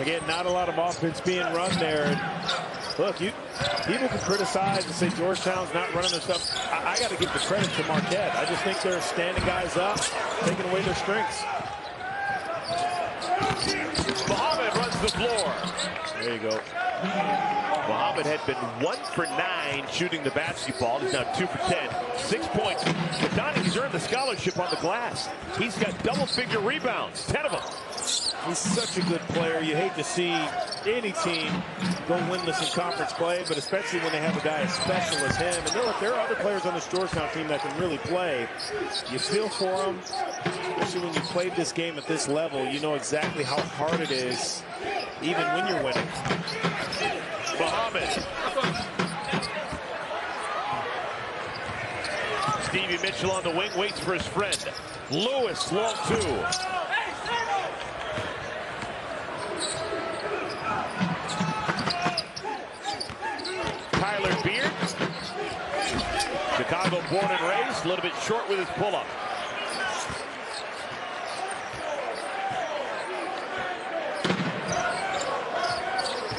Again, not a lot of offense being run there. And look, you people can criticize and say Georgetown's not running their stuff. I, I got to give the credit to Marquette. I just think they're standing guys up, taking away their strengths.
Mohammed runs the floor.
There you go.
Mohammed had been one for nine shooting the basketball. He's now two for ten. Six points. But Donnie, he's earned the scholarship on the glass. He's got double-figure rebounds, ten of them.
He's such a good player. You hate to see any team go winless in conference play, but especially when they have a guy as special as him. And look, there are other players on this Georgetown team that can really play. You feel for them, especially when you played this game at this level. You know exactly how hard it is, even when you're winning.
Mohammed. Stevie Mitchell on the wing, waits for his friend. Lewis, long two. Chicago born and raised, a little bit short with his pull-up.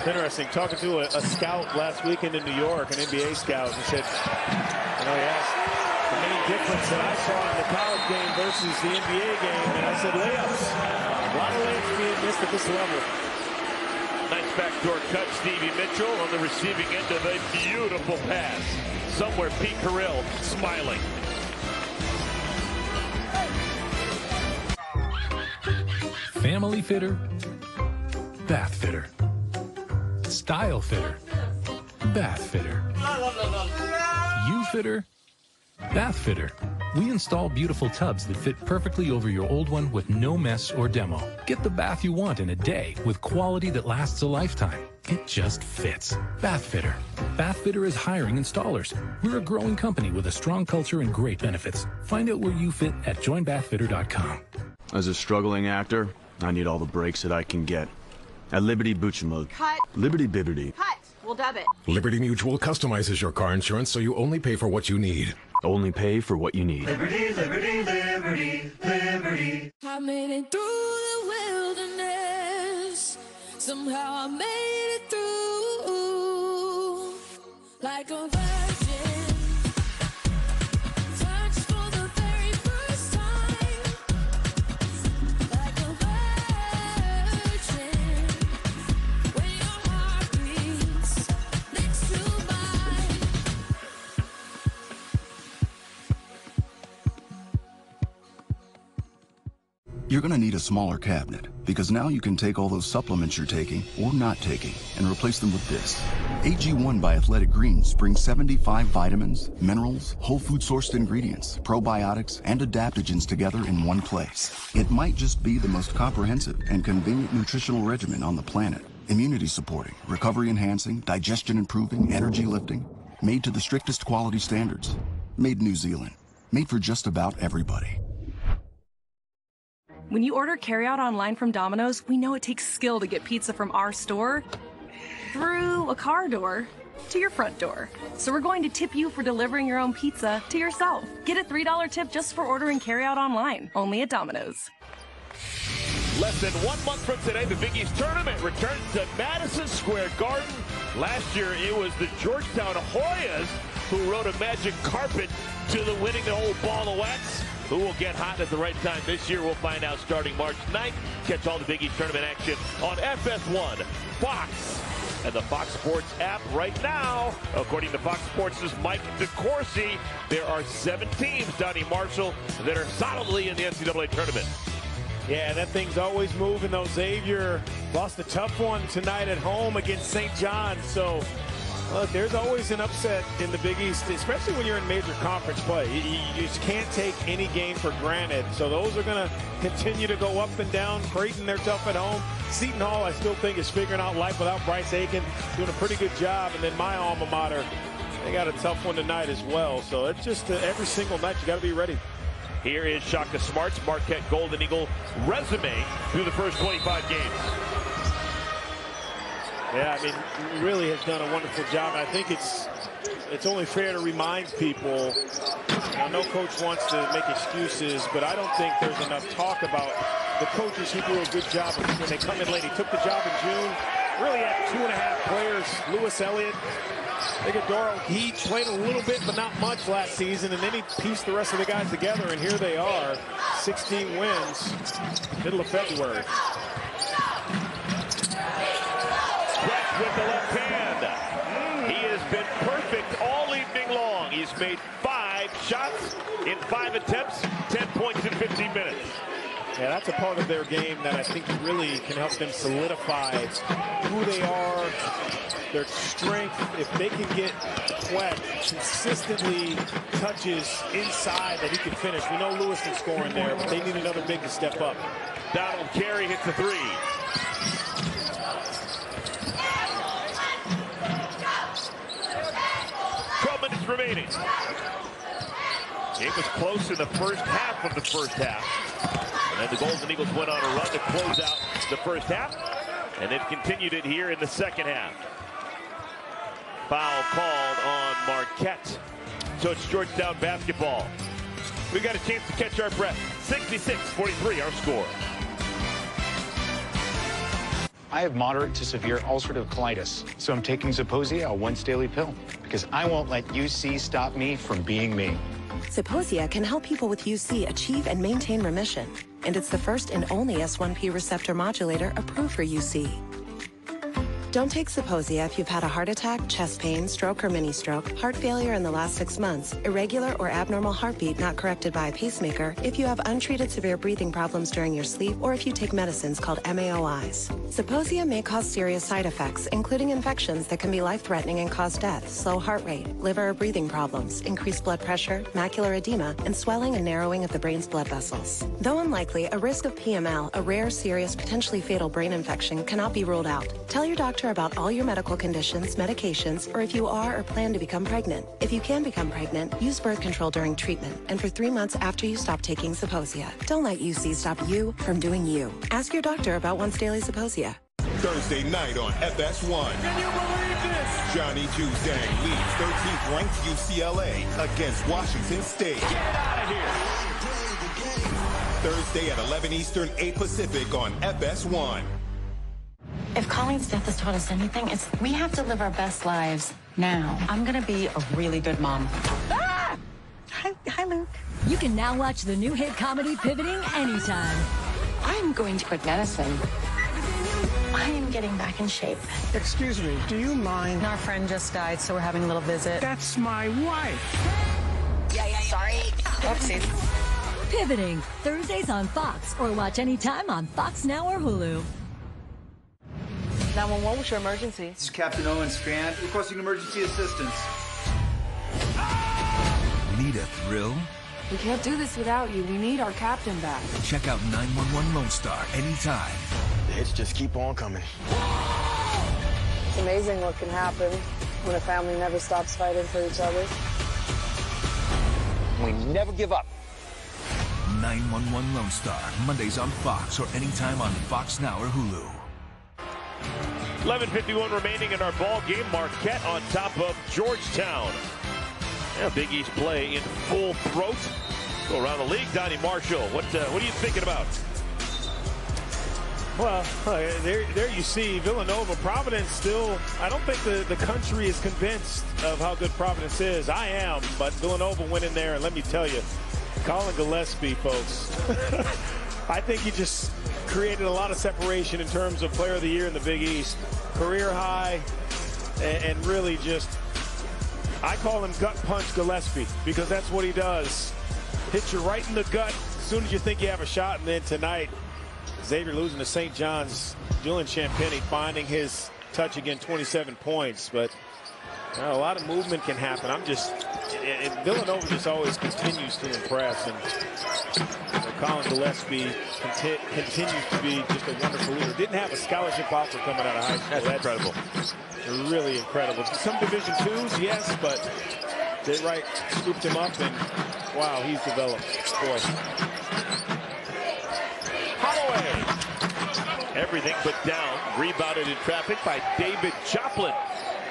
Interesting. Talking to a, a, scout last weekend in New York, an NBA scout, and said, you know, he asked the main difference that I saw in the college game versus the NBA game, and I said layups. A lot of layups being missed at this level.
Nice backdoor cut, Stevie Mitchell on the receiving end of a beautiful pass. Somewhere, Pete Carril smiling.
Family fitter, bath fitter. Style fitter, bath fitter. You fitter, bath fitter. We install beautiful tubs that fit perfectly over your old one with no mess or demo. Get the bath you want in a day with quality that lasts a lifetime. It just fits. Bathfitter. Bathfitter is hiring installers. We're a growing company with a strong culture and great benefits. Find out where you fit at joinbathfitter.com.
As a struggling actor, I need all the breaks that I can get. At Liberty Buchamode.
Cut.
Liberty Bibbity.
Cut. We'll dub it.
Liberty Mutual customizes your car insurance so you only pay for what you need.
Only pay for what you need.
Liberty, liberty, liberty, liberty.
I made it through the wilderness. Somehow I made it through. Like a
You're gonna need a smaller cabinet because now you can take all those supplements you're taking or not taking and replace them with this. AG1 by Athletic Greens brings 75 vitamins, minerals, whole food sourced ingredients, probiotics, and adaptogens together in one place. It might just be the most comprehensive and convenient nutritional regimen on the planet. Immunity supporting, recovery enhancing, digestion improving, energy lifting. Made to the strictest quality standards. Made New Zealand. Made for just about everybody.
When you order carryout online from Domino's, we know it takes skill to get pizza from our store through a car door to your front door. So we're going to tip you for delivering your own pizza to yourself. Get a $3 tip just for ordering carryout online, only at Domino's.
Less than one month from today, the Big East tournament returns to Madison Square Garden. Last year, it was the Georgetown Hoyas who rode a magic carpet to the winning the whole ball of wax. Who will get hot at the right time this year? We'll find out starting March 9th. Catch all the Big East tournament action on FS1, Fox, and the Fox Sports app right now. According to Fox Sports' Mike DeCourcy, there are seven teams, Donnie Marshall, that are solidly in the NCAA tournament.
Yeah, that thing's always moving though. Xavier lost a tough one tonight at home against St. John's. So, look, there's always an upset in the Big East, especially when you're in major conference play. You, you- just can't take any game for granted. So those are going to continue to go up and down. Creighton, they're tough at home. Seton Hall, I still think, is figuring out life without Bryce Aiken, doing a pretty good job. And then my alma mater, they got a tough one tonight as well. So it's just uh, every single night you got to be ready.
Here is Shaka Smart's Marquette Golden Eagle resume through the first 25 games.
Yeah, I mean, really has done a wonderful job. I think it's it's only fair to remind people. I know coach wants to make excuses, but I don't think there's enough talk about the coaches who do a good job when they come in late. He took the job in June. Really had two and a half players. Lewis Elliott, Ighodaro. He played a little bit, but not much last season, and then he pieced the rest of the guys together, and here they are, 16 wins, middle of February.
Sweat with the left hand. He has been perfect all evening long. He's made five shots in five attempts, 10 points in 15 minutes.
Yeah, that's a part of their game that I think really can help them solidify who they are, their strength. If they can get Sweat consistently touches inside that he can finish. We know Lewis can score in there, but they need another big to step up.
Donald Carey hits the three. 12 minutes remaining. Game was close in the first half of the first half. And then the Golden Eagles went on a run to close out the first half. And they've continued it here in the second half. Foul called on Marquette. So it's Georgetown basketball. We got a chance to catch our breath. 66-43 our score.
I have moderate to severe ulcerative colitis, so I'm taking Zeposia, a once daily pill, because I won't let UC stop me from being me.
Zeposia can help people with UC achieve and maintain remission, and it's the first and only S1P receptor modulator approved for UC. Don't take Zeposia if you've had a heart attack, chest pain, stroke or mini stroke, heart failure in the last six months, irregular or abnormal heartbeat not corrected by a pacemaker, if you have untreated severe breathing problems during your sleep, or if you take medicines called MAOIs. Zeposia may cause serious side effects, including infections that can be life-threatening and cause death, slow heart rate, liver or breathing problems, increased blood pressure, macular edema, and swelling and narrowing of the brain's blood vessels. Though unlikely, a risk of PML, a rare, serious, potentially fatal brain infection, cannot be ruled out. Tell your doctor about all your medical conditions, medications, or if you are or plan to become pregnant. If you can become pregnant, use birth control during treatment and for three months after you stop taking Zeposia. Don't let UC stop you from doing you. Ask your doctor about once daily Zeposia.
Thursday night on FS1. Can you believe this? Johnny Juzang leads 13th ranked UCLA against Washington State. Get out of here. Thursday at 11 Eastern, 8 Pacific on FS1.
If Colleen's death has taught us anything, it's we have to live our best lives now. I'm gonna be a really good mom. Ah!
Hi, hi, Luke. You can now watch the new hit comedy Pivoting anytime.
I'm going to quit medicine. I am getting back in shape.
Excuse me, do you mind?
Our friend just died, so we're having a little visit.
That's my wife.
Yeah, yeah, Sorry. Oopsies.
Pivoting, Thursdays on Fox, or watch anytime on Fox Now or Hulu.
911, what's your emergency?
This is Captain Owen Strand requesting emergency assistance.
Need a thrill?
We can't do this without you. We need our captain back.
Check out 911 Lone Star anytime.
The hits just keep on coming.
It's amazing what can happen when a family never stops fighting for each other.
We never give up.
911 Lone Star, Mondays on Fox or anytime on Fox Now or Hulu.
11.51 remaining in our ball game. Marquette on top of Georgetown. Yeah, Big East play in full throat. Go around the league. Donnie Marshall, what, uh, what are you thinking about?
Well, uh, there, there you see Villanova. Providence still, I don't think the, the country is convinced of how good Providence is. I am, but Villanova went in there, and let me tell you, Collin Gillespie, folks, [laughs] I think he just created a lot of separation in terms of player of the year in the Big East. Career high, and, and really just, I call him gut punch Gillespie because that's what he does. Hit you right in the gut as soon as you think you have a shot, and then tonight, Xavier losing to St. John's. Julian Champagnie finding his touch again, 27 points. But know, a lot of movement can happen. I'm just, and Villanova just always continues to impress. And you know, Collin Gillespie conti continues to be just a wonderful leader. Didn't have a scholarship offer coming out of high school.
That's incredible.
Really incredible. Some Division twos, yes, but they right scooped him up, and wow, he's developed. Boy.
Holloway. Everything but down. Rebounded in traffic by David Joplin,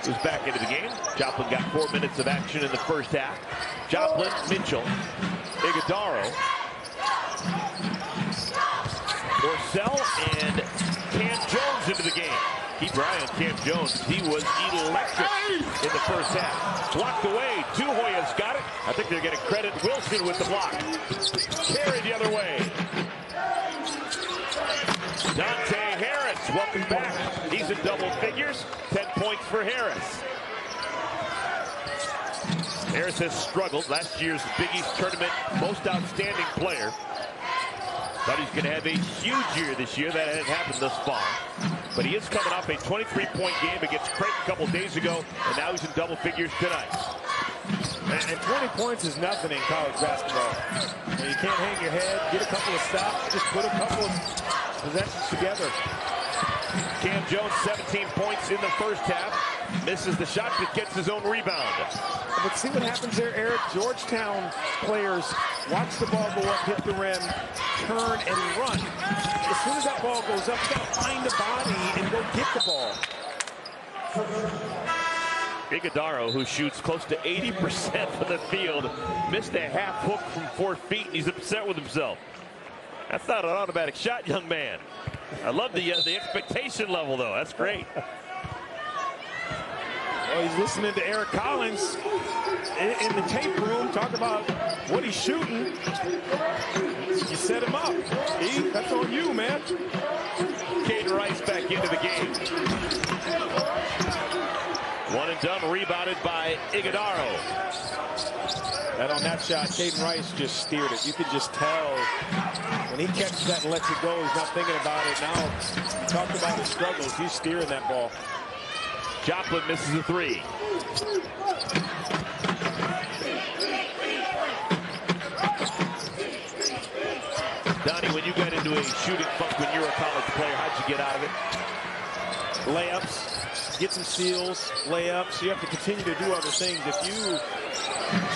who's back into the game. Joplin got four minutes of action in the first half. Joplin, Mitchell, Ighodaro, Morsell, and Kam Jones into the game. Keep on Kam Jones. He was electric in the first half. Blocked away. Two Hoyas got it. I think they're getting credit. Wilson with the block. Carried the other way. Dante Harris, welcome back. He's in double figures. 10 points for Harris. Harris has struggled. Last year's Big East tournament most outstanding player. Thought he's going to have a huge year this year. That hasn't happened thus far. But he is coming off a 23-point game against Creighton a couple days ago, and now he's in double figures tonight.
And 20 points is nothing in college basketball. You can't hang your head, get a couple of stops, just put a couple of possessions together.
Kam Jones, 17 points in the first half. Misses the shot, but gets his own rebound.
But see what happens there, Eric? Georgetown players watch the ball go up, hit the rim, turn, and run. As soon as that ball goes up, you got to find the body and go get the ball.
Ighodaro, who shoots close to 80% from the field, missed a half hook from four feet, and he's upset with himself. That's not an automatic shot, young man. I love the uh, the expectation level, though. That's great.
Well, he's listening to Eric Collins in, in the tape room talk about what he's shooting. You set him up. E, that's on you, man.
Kaiden Rice back into the game. One and done, rebounded by Ighodaro.
And on that shot, Kaiden Rice just steered it. You could just tell when he catches that and lets it go, he's not thinking about it. Now, he talked about his struggles. He's steering that ball.
Joplin misses a three. Donnie, when you got into a shooting funk when you were a college player, how'd you get out of it?
Layups, get some steals, layups. You have to continue to do other things. If you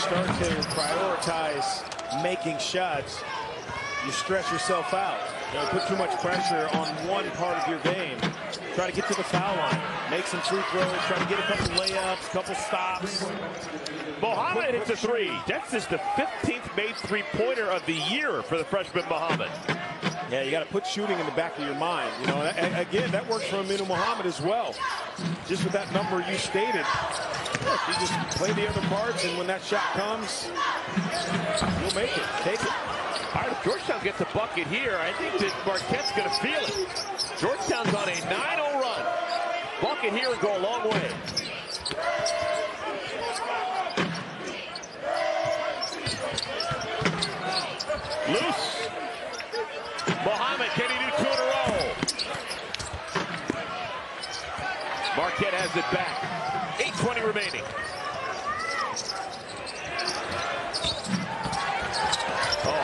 start to prioritize making shots, you stress yourself out. You know, put too much pressure on one part of your game. Try to get to the foul line, make some free throws, try to get a couple layups, a couple stops.
Mohammed hits a three. That's just the 15th made three-pointer of the year for the freshman Mohammed.
Yeah, you got to put shooting in the back of your mind. You know, and again, that works for Aminu Mohammed as well. Just with that number you stated, look, you just play the other parts, and when that shot comes, you'll make it. Take it.
All right, if Georgetown gets a bucket here, I think that Marquette's going to feel it. Georgetown's on a 9-0 run. Bucket here and go a long way. Loose. Mohammed, can he do two in a row? Marquette has it back. 8.20 remaining. Oh,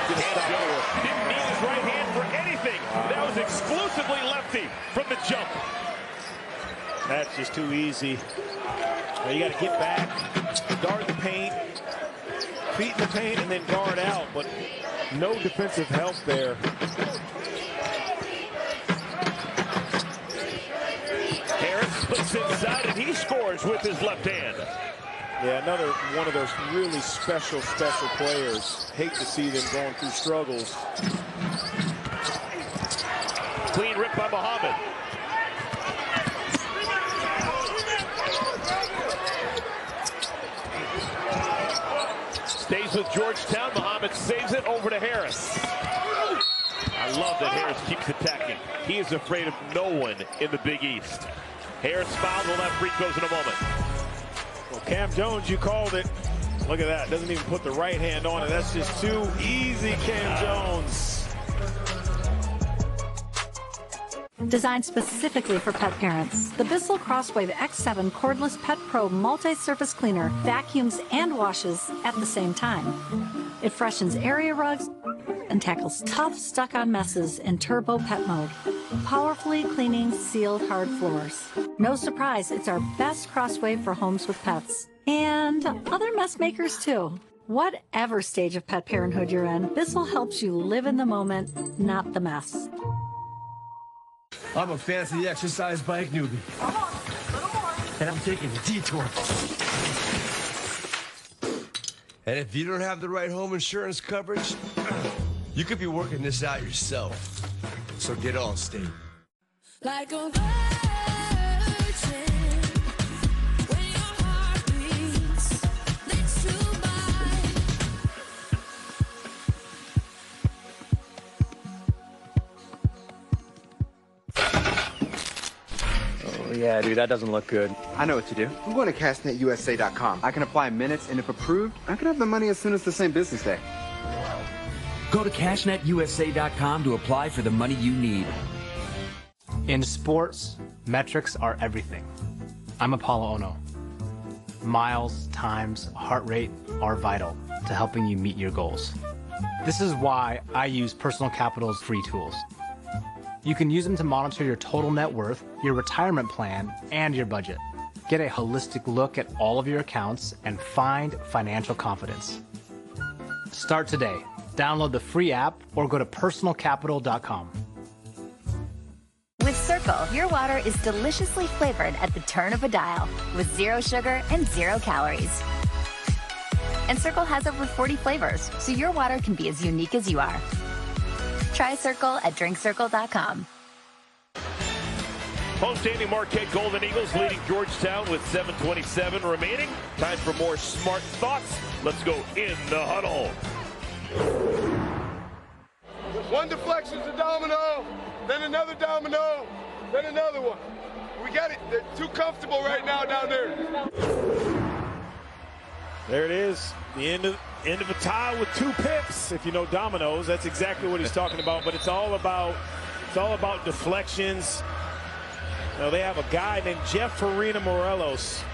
Didn't need his right hand for anything. That was exclusively lefty from the jump.
That's just too easy. Now you got to get back, guard the paint, feet in the paint, and then guard out. But no defensive help there.
Inside and he scores with his left hand.
Yeah, another one of those really special, special players. Hate to see them going through struggles.
Clean rip by Mohammed. Stays with Georgetown. Mohammed saves it over to Harris. I love that Harris keeps attacking. He is afraid of no one in the Big East. Harris fouls. We'll have free throws in a moment.
Well, Kam Jones, you called it. Look at that. Doesn't even put the right hand on it. That's just too easy, Kam uh, Jones.
Designed specifically for pet parents, the Bissell Crosswave X7 Cordless Pet Pro Multi-Surface Cleaner vacuums and washes at the same time. It freshens area rugs and tackles tough, stuck-on messes in turbo pet mode, powerfully cleaning sealed hard floors. No surprise, it's our best crosswave for homes with pets. And other mess makers too. Whatever stage of pet parenthood you're in, Bissell helps you live in the moment, not the mess.
I'm a fancy exercise bike newbie. Uh-huh. And I'm taking a detour. And if you don't have the right home insurance coverage, you could be working this out yourself. So get on state.
Like a
yeah, dude, that doesn't look good.
I know what to do. I'm going to cashnetusa.com. I can apply in minutes, and if approved, I can have the money as soon as the same business day.
Go to cashnetusa.com to apply for the money you need.
In sports, metrics are everything. I'm Apolo Ohno. Miles, times, heart rate are vital to helping you meet your goals. This is why I use Personal Capital's free tools. You can use them to monitor your total net worth, your retirement plan, and your budget. Get a holistic look at all of your accounts and find financial confidence. Start today. Download the free app or go to personalcapital.com.
With Circle, your water is deliciously flavored at the turn of a dial with zero sugar and zero calories. And Circle has over 40 flavors, so your water can be as unique as you are. Try Circle at drinkcircle.com.
Homestanding Marquette Golden Eagles leading Georgetown with 7.27 remaining. Time for more smart thoughts. Let's go in the huddle.
One deflection's a domino, then another domino, then another one. We got it. They're too comfortable right now down there.
There it is. The end of end of a tie with two pips. If you know dominoes, that's exactly what he's talking about. But it's all about it's all about deflections. Know, they have a guy named Jeff Farina Morelos.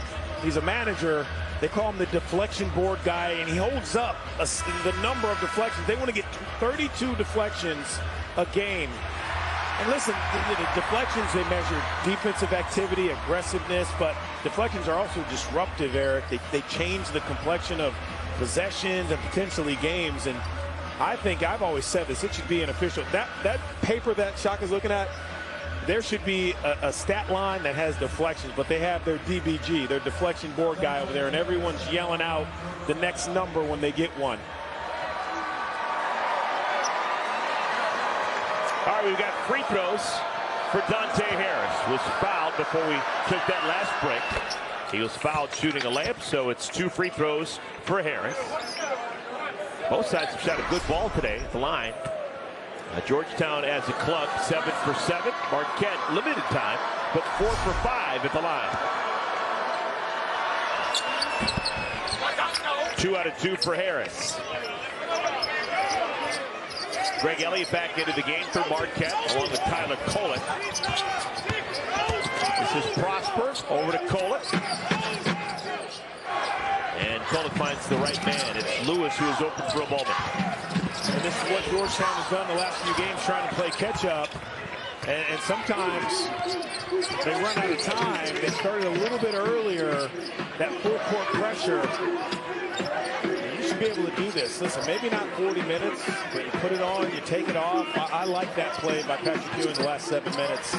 He's a manager. They call him the deflection board guy, and he holds up a, the number of deflections. They want to get 32 deflections a game. And listen, the, the deflections, they measure defensive activity, aggressiveness, but deflections are also disruptive, Eric. They, they change the complexion of possessions and potentially games. And I think I've always said this, it should be an official. That, that paper that Shaka's looking at, there should be a, a, stat line that has deflections, but they have their DBG, their deflection board guy over there, and everyone's yelling out the next number when they get one.
All right, we've got free throws for Dante Harris. Was fouled before we took that last break. He was fouled shooting a layup, so it's two free throws for Harris. Both sides have shot a good ball today at the line. Uh, Georgetown as a club, seven for seven. Marquette, limited time, but four for five at the line. Two out of two for Harris. Greg Elliott back into the game for Marquette, along with Tyler Kolek. This is Prosper, over to Kolek. And Kolek finds the right man. It's Lewis who is open for a moment.
And this is what Georgetown has done the last few games, trying to play catch up. And, and sometimes they run out of time. They started a little bit earlier, that full court pressure. You should be able to do this. Listen, maybe not 40 minutes, but you put it on, you take it off. I, I like that play by Patrick Ewing the last seven minutes.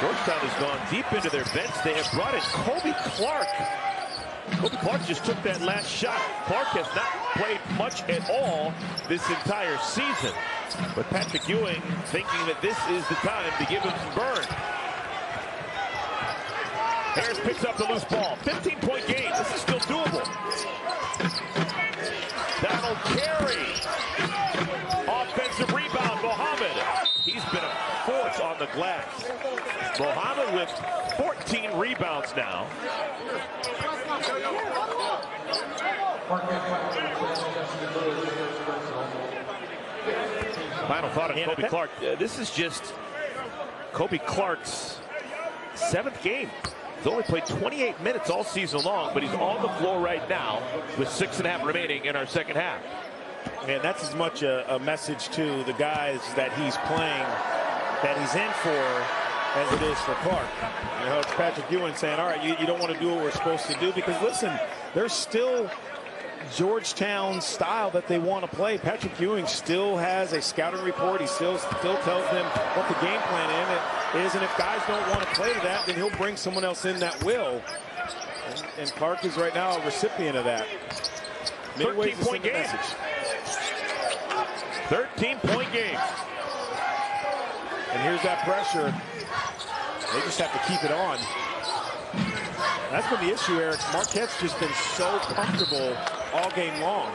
Georgetown has gone deep into their bench. They have brought in Kobe Clark. Kobe Clark just took that last shot. Clark has not played much at all this entire season. But Patrick Ewing thinking that this is the time to give him some burn. Harris picks up the loose ball. 15-point game. This is still doable. Donald Carey. Offensive rebound, Mohammed. He's been a force on the glass. Mohammed with 14 rebounds now. Final thought on Kobe Clark. Uh, this is just Kobe Clark's seventh game. He's only played 28 minutes all season long, but he's on the floor right now with six and a half remaining in our second half.
And that's as much a, a message to the guys that he's playing, that he's in for, as it is for Clark. You know, it's Patrick Ewing saying, all right, you, you don't want to do what we're supposed to do because, listen, there's still Georgetown style that they want to play. Patrick Ewing still has a scouting report. He still still tells them what the game plan is, and if guys don't want to play to that, then he'll bring someone else in that will. And, and Clark is right now a recipient of that. To
13 point game.
message.
13 point game.
And here's that pressure. They just have to keep it on. That's been the issue, Eric. Marquette's just been so comfortable all game long.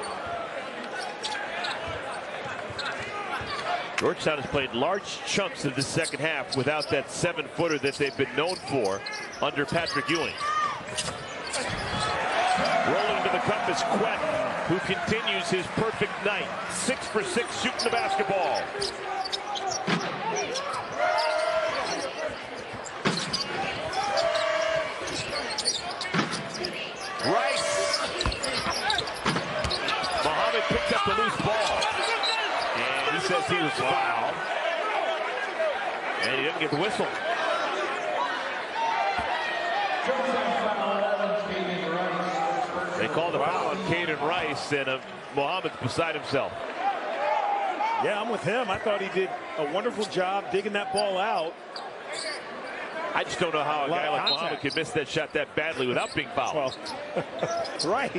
Georgetown has played large chunks of the second half without that seven-footer that they've been known for under Patrick Ewing. Rolling to the cup is Kuath, who continues his perfect night. Six for six shooting the basketball. Rice. Mohammed picked up the loose ball. And he says he was fouled. And he didn't get the whistle. They called the foul on Kaiden Rice, and uh, Mohammed's beside himself.
Yeah, I'm with him. I thought he did a wonderful job digging that ball out.
I just don't know how a
Lot
guy like. Mohammed could miss that shot that badly without being fouled.
Well, [laughs] right.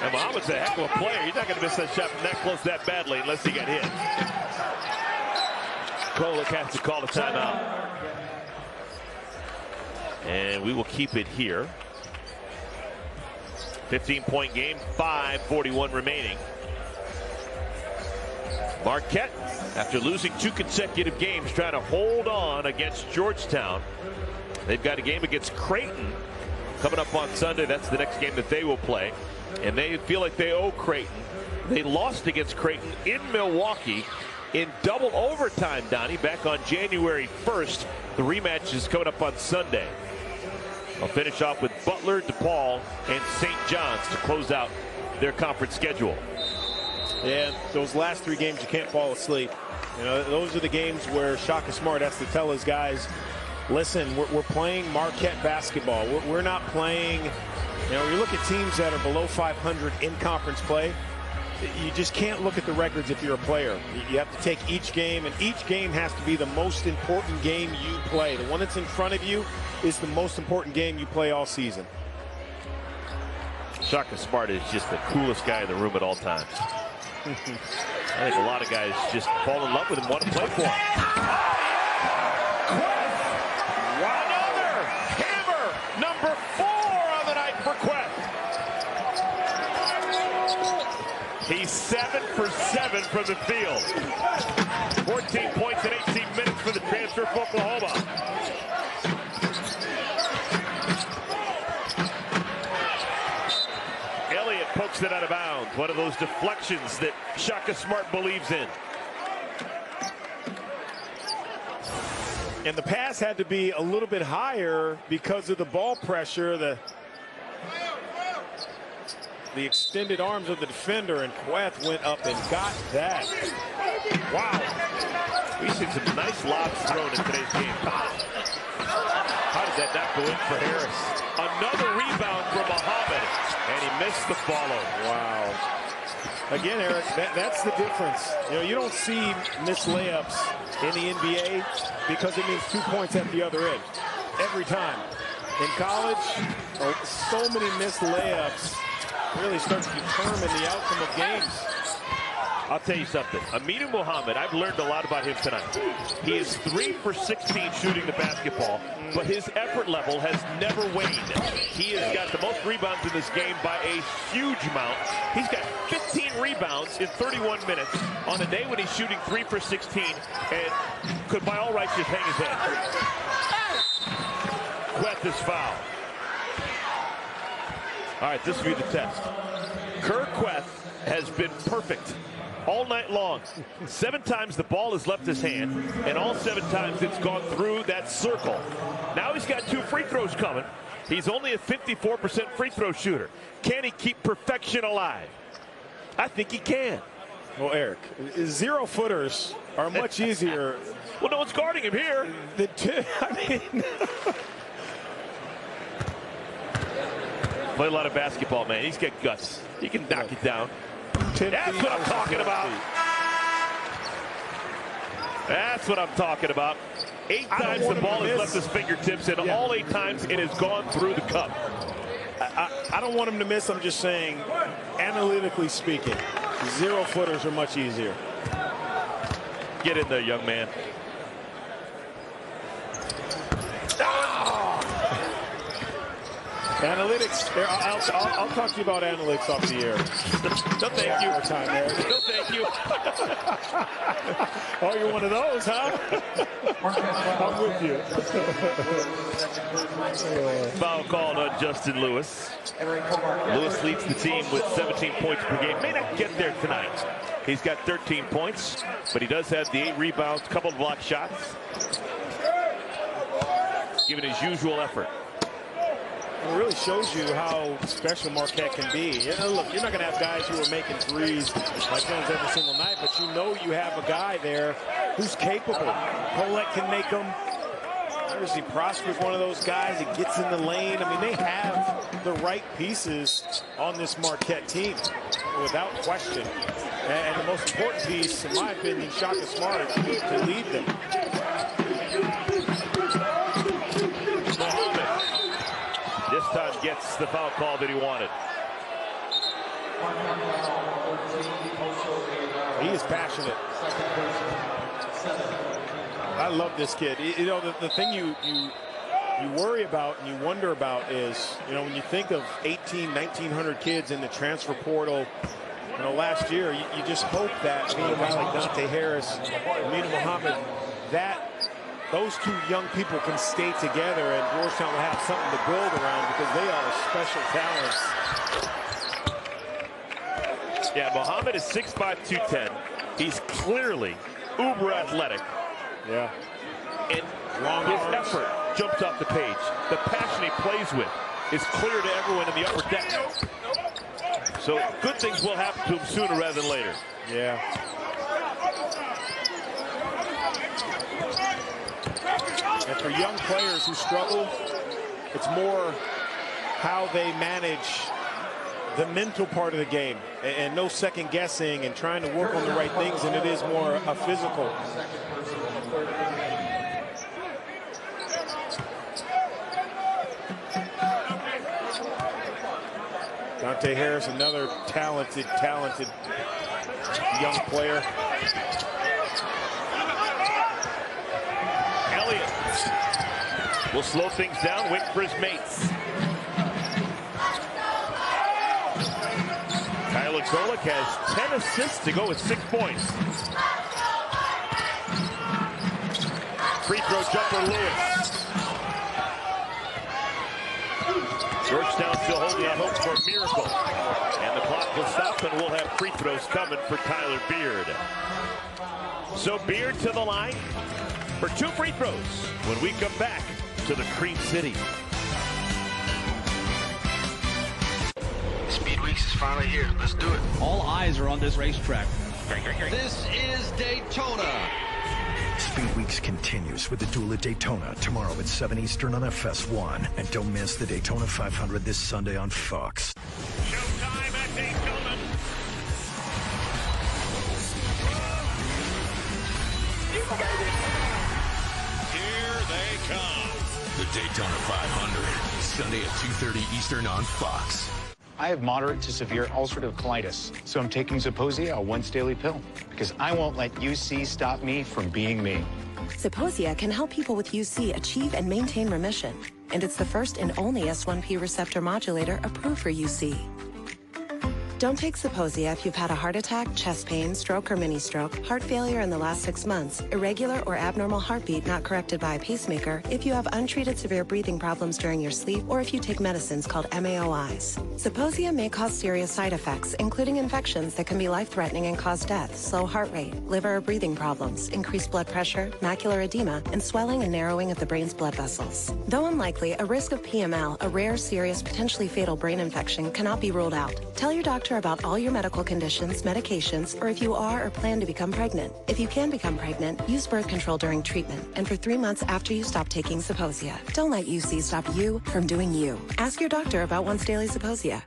And Mohammed's a heck of a player. He's not going to miss that shot from that close that badly unless he got hit. Kolek has to call a timeout. And we will keep it here. 15-point game, 5.41 remaining. Marquette, after losing two consecutive games, trying to hold on against Georgetown. They've got a game against Creighton coming up on Sunday. That's the next game that they will play. And they feel like they owe Creighton. They lost against Creighton in Milwaukee in double overtime, Donnie, back on January 1st. The rematch is coming up on Sunday. I'll finish off with Butler, DePaul, and St. John's to close out their conference schedule.
Yeah, those last three games, you can't fall asleep. You know, those are the games where Shaka Smart has to tell his guys, listen, we're, we're playing Marquette basketball. We're, we're not playing, you know, you look at teams that are below 500 in conference play, you just can't look at the records if you're a player. You- have to take each game, and each game has to be the most important game you play. The one that's in front of you is the most important game you play all season.
Shaka Smart is just the coolest guy in the room at all times. [laughs] I think a lot of guys just fall in love with him, want to play for him. Another hammer, number four on the night for Kuath. He's seven for seven from the field. 14 points in 18 minutes for the transfer from Oklahoma. Elliott pokes it out of bounds. One of those deflections that Shaka Smart believes in.
And the pass had to be a little bit higher because of the ball pressure, the the extended arms of the defender, and Kuath went up and got that. Wow.
We've seen some nice lobs thrown in today's game. How did that not go in for Harris? Another rebound from Mohammed, and he missed the follow.
Wow. Again, Eric, that, that's the difference. You know, you don't see missed layups in the NBA because it means two points at the other end every time. In college, so many missed layups really start to determine the outcome of games.
I'll tell you something. Aminu Mohammed, I've learned a lot about him tonight. He is 3 for 16 shooting the basketball, but his effort level has never waned. He has got the most rebounds in this game by a huge amount. He's got 15 rebounds in 31 minutes on a day when he's shooting 3 for 16 and could by all rights just hang his head. Kuath is foul. All right, this will be the test. Kur has been perfect all night long. Seven times the ball has left his hand, and all seven times it's gone through that circle. Now he's got two free throws coming. He's only a 54% free throw shooter. Can he keep perfection alive? I think he can.
Well, Eric, zero footers are much [laughs] easier.
well, no one's guarding him here.
The two, [laughs] I mean, [laughs]
Play a lot of basketball, man. He's got guts. He can knock it down. That's what I'm talking about. That's what I'm talking about. Eight times the
want him to
ball has left his fingertips, and all eight times it has gone through the cup.
I, I don't want him to miss. I'm just saying, analytically speaking, zero footers are much easier.
Get in there, young man.
Analytics. there, I'll, I'll, I'll talk to you about analytics off the air. [laughs]
No, thank you.
More time, Eric.
No, thank you. [laughs]
Oh, you're one of those, huh? [laughs] I'm with you.
Foul called on Justin Lewis. Lewis leads the team with 17 points per game. May not get there tonight. He's got 13 points, but he does have the eight rebounds, couple of block shots. Giving his usual effort.
It really shows you how special Marquette can be. You know, look, you're not going to have guys who are making threes like Jones every single night, but you know you have a guy there who's capable. Kolek can make them. Obviously, Prosper's one of those guys that gets in the lane. I mean, they have the right pieces on this Marquette team, without question. And, the most important piece, in my opinion, Shaka Smart, to lead them.
Mohammed time gets the foul call that he wanted.
He is passionate. I love this kid. You know, the, the thing you, you you worry about and you wonder about is, you know, when you think of 18, 1900 kids in the transfer portal, you know, last year, you, you just hope that being a guy like Dante Harris, Aminu Mohammed, that those two young people can stay together and Georgetown will have something to build around because they are special talents.
Yeah, Mohammed is 6'5", 210. He's clearly uber athletic.
Yeah.
And
Long
his
arms.
effort jumps off the page. The passion he plays with is clear to everyone in the upper deck. So good things will happen to him sooner rather than later.
Yeah. And for young players who struggle, it's more how they manage the mental part of the game and, and no second guessing and trying to work on the right things and it is more a physical. Dante Harris, another talented, talented young player.
Elliott will slow things down, wait for his mates. Tyler Kolek has 10 assists to go with six points. Free throw jumper Lewis. Georgetown still holding out hope for a miracle. And the clock will stop, and we'll have free throws coming for Tyler Beard. So Beard to the line for two free throws when we come back to the Cream City.
Speed Weeks is finally here. Let's do it.
All eyes are on this racetrack. This is Daytona.
Speed Weeks continues with the duel at Daytona tomorrow at 7 Eastern on FS1. And don't miss the Daytona 500 this Sunday on Fox.
Daytona
500, Sunday at 2.30 Eastern on Fox.
I have moderate to severe ulcerative colitis, so I'm taking Zeposia, a once daily pill, because I won't let UC stop me from being me.
Zeposia can help people with UC achieve and maintain remission, and it's the first and only S1P receptor modulator approved for UC. Don't take Zeposia if you've had a heart attack, chest pain, stroke or mini stroke, heart failure in the last six months, irregular or abnormal heartbeat not corrected by a pacemaker, if you have untreated severe breathing problems during your sleep, or if you take medicines called MAOIs. Zeposia may cause serious side effects, including infections that can be life-threatening and cause death, slow heart rate, liver or breathing problems, increased blood pressure, macular edema, and swelling and narrowing of the brain's blood vessels. Though unlikely, a risk of PML, a rare, serious, potentially fatal brain infection, cannot be ruled out. Tell your doctor about all your medical conditions, medications, or if you are or plan to become pregnant. If you can become pregnant, use birth control during treatment and for three months after you stop taking Zeposia. Don't let UC stop you from doing you. Ask your doctor about once daily Zeposia.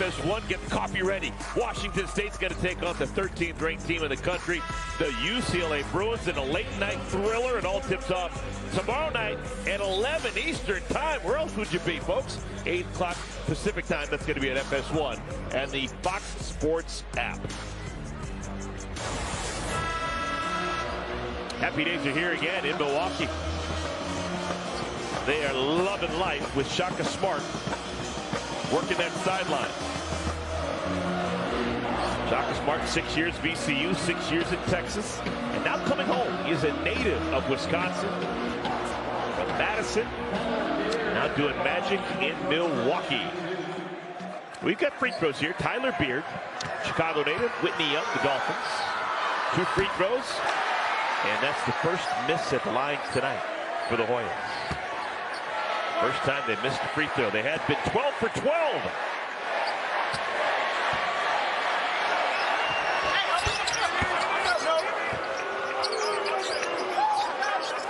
Tomorrow FS1, get the coffee ready. Washington State's going to take on the 13th ranked team in the country, the UCLA Bruins, in a late night thriller. It all tips off tomorrow night at 11 Eastern Time. Where else would you be, folks? 8 o'clock Pacific Time. That's going to be at FS1 and the Fox Sports app. Happy days are here again in Milwaukee. They are loving life with Shaka Smart working that sideline. Shaka Smart, six years VCU, six years in Texas, and now coming home. Is a native of Wisconsin, from Madison, now doing magic in Milwaukee. We've got free throws here. Tyler Beard, Chicago native, Whitney Young, the Dolphins. Two free throws, and that's the first miss at the line tonight for the Hoyas. First time they missed a free throw. They had been 12 for 12.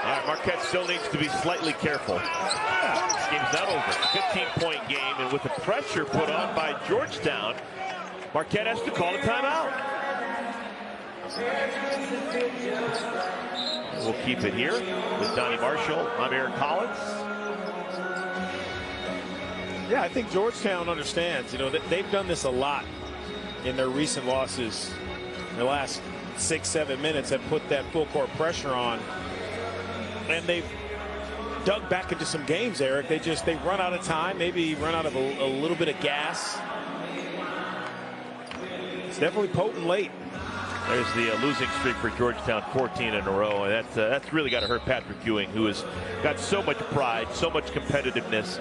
All right, Marquette still needs to be slightly careful. This game's not over. 15-point game, and with the pressure put on by Georgetown, Marquette has to call a timeout. We'll keep it here with Donnie Marshall. I'm Eric Collins.
Yeah, I think Georgetown understands. You know, they've done this a lot in their recent losses. Their last six, seven minutes have put that full court pressure on. And they've dug back into some games, Eric. They just, they run out of time, maybe run out of a, a little bit of gas. It's definitely potent late.
There's the uh, losing streak for Georgetown, 14 in a row, and that's uh, that's really got to hurt Patrick Ewing, who has got so much pride, so much competitiveness.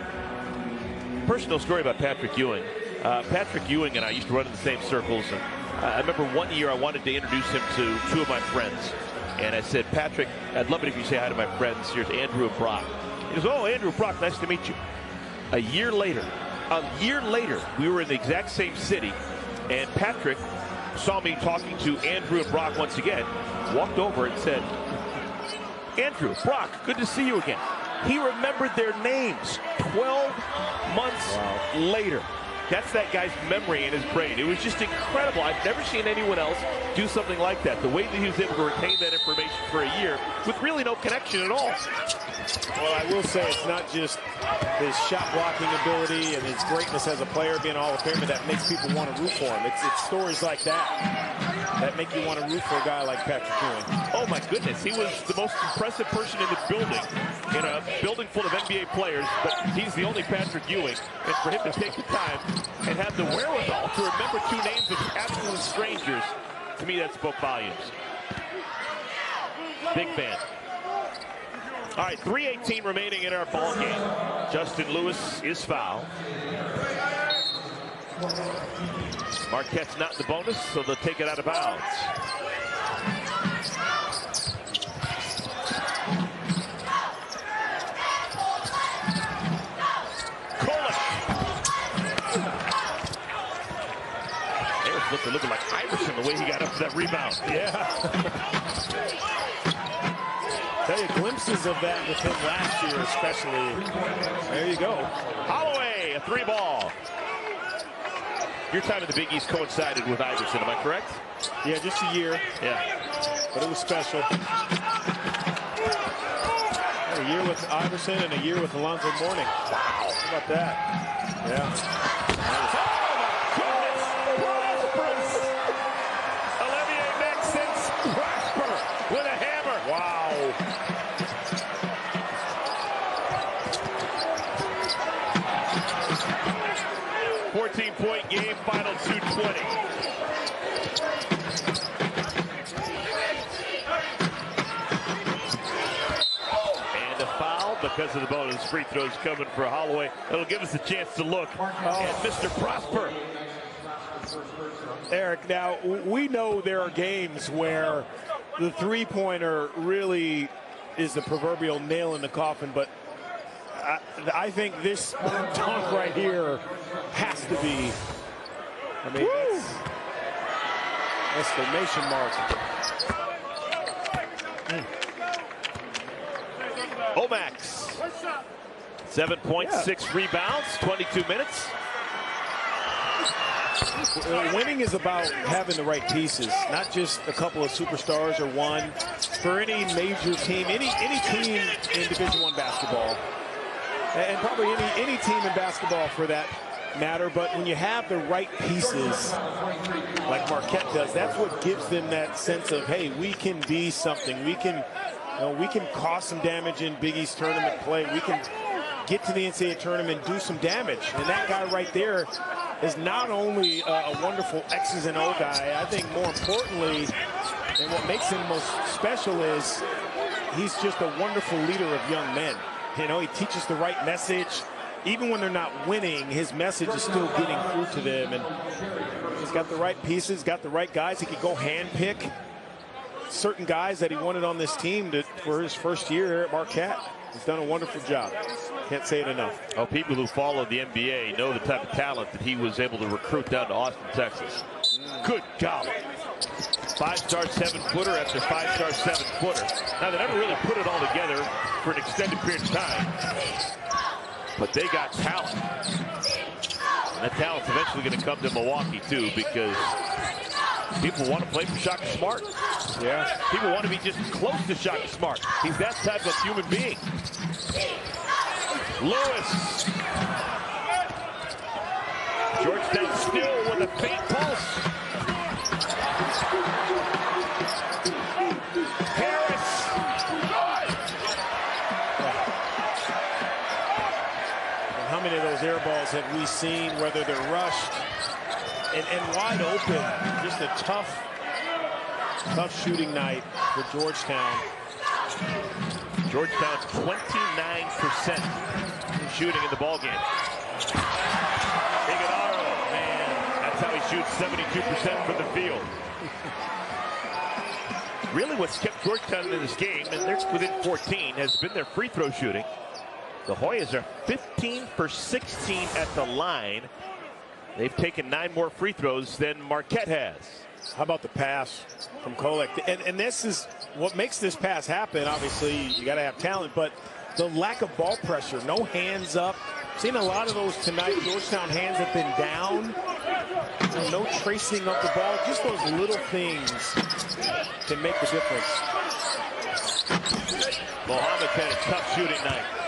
Personal story about Patrick Ewing. Uh, Patrick Ewing and I used to run in the same circles, and I remember one year I wanted to introduce him to two of my friends, and I said, Patrick, I'd love it if you say hi to my friends. Here's Andrew and Brock. He goes, Oh, Andrew Brock, nice to meet you. A year later, a year later, we were in the exact same city, and Patrick saw me talking to Andrew and Brock once again, walked over and said, Andrew, Brock, good to see you again. He remembered their names 12 months later. That's that guy's memory in his brain. It was just incredible. I've never seen anyone else do something like that. The way that he was able to retain that information for a year with really no connection at all.
Well, I will say it's not just his shot blocking ability and his greatness as a player being a Hall of Famer that makes people want to root for him. It's, it's stories like that that make you want to root for a guy like Patrick Ewing.
Oh my goodness, he was the most impressive person in the building, in a building full of NBA players, but he's the only Patrick Ewing. And for him to take the time and have the wherewithal to remember two names of absolute strangers, to me that spoke volumes. Big fan. All right, 3.18 remaining in our ball game. Justin Lewis is foul. Marquette's not in the bonus, so they'll take it out of bounds. Looking, like Iverson the way he got up for that rebound. [laughs]
Yeah. Tell you glimpses of that with him last year, especially. There you go.
Holloway, a three ball. Your time in the Big East coincided with Iverson, am I correct?
Yeah, just a year.
Yeah.
But it was special. A year with Iverson and a year with Alonzo Mourning. Wow. How about that? Yeah.
Olivier Maxence Prosper with a hammer.
Wow.
Fourteen-point game, final 220. And a foul because of the bonus free throws coming for Holloway. It'll give us a chance to look at Mr. Prosper.
Eric, now we know there are games where the three-pointer really is the proverbial nail in the coffin, but I, I think this dunk right here has to be. I mean, that's exclamation mark.
O-Max. 7.6 rebounds, 22 minutes.
Winning is about having the right pieces, not just a couple of superstars or one. For any major team, any any team in Division One basketball, and probably any any team in basketball for that matter. But when you have the right pieces, like Marquette does, that's what gives them that sense of, hey, we can be something. We can, you know, we can cause some damage in Big East tournament play. We can get to the NCAA tournament, do some damage. And that guy right there is not only a, a wonderful X's and O guy, I think more importantly, and what makes him most special is he's just a wonderful leader of young men. You know, he teaches the right message. Even when they're not winning, his message is still getting through to them. And he's got the right pieces, got the right guys. He could go handpick certain guys that he wanted on this team to, for his first year here at Marquette. He's done a wonderful job. Can't say it enough.
Oh, people who follow the NBA know the type of talent that he was able to recruit down to Austin, Texas. Good golly. Five-star seven-footer after five-star seven-footer. Now, they never really put it all together for an extended period of time. But they got talent. That talent's eventually going to come to Milwaukee, too, because people want to play for Shaka Smart.
Yeah.
People want to be just close to Shaka Smart. He's that type of human being. Lewis. Georgetown still with a faint pulse.
And how many of balls have we seen, whether they're rushed and, and wide open? Just a tough, tough shooting night for Georgetown.
Georgetown's 29% shooting in the ballgame. Ighodaro, man, that's how he shoots 72% from the field. Really what's kept Georgetown in this game, and they're within 14, has been their free throw shooting. The Hoyas are 15 for 16 at the line. They've taken nine more free throws than Marquette has.
How about the pass from Kolek? And, and this is what makes this pass happen. Obviously, you got to have talent, but the lack of ball pressure, no hands up, Seen a lot of those tonight. Georgetown hands have been down. No tracing of the ball. Just those little things can make the difference.
Mohammed had a tough shooting night.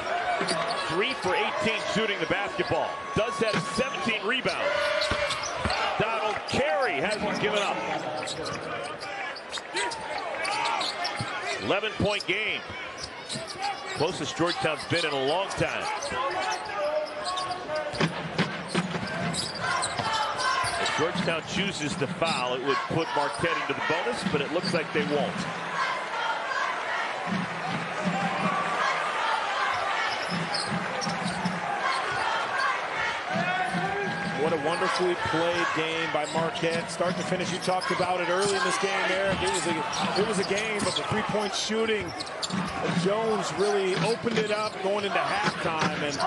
Three for 18 shooting the basketball. Does have 17 rebounds. Donald Carey hasn't given up. 11 point game. Closest Georgetown's been in a long time. If Georgetown chooses to foul, it would put Marquette into the bonus, but it looks like they won't.
What a wonderfully played game by Marquette. Start to finish, you talked about it early in this game, Eric. It was a, it was a game, but the three-point shooting, Jones really opened it up going into halftime, and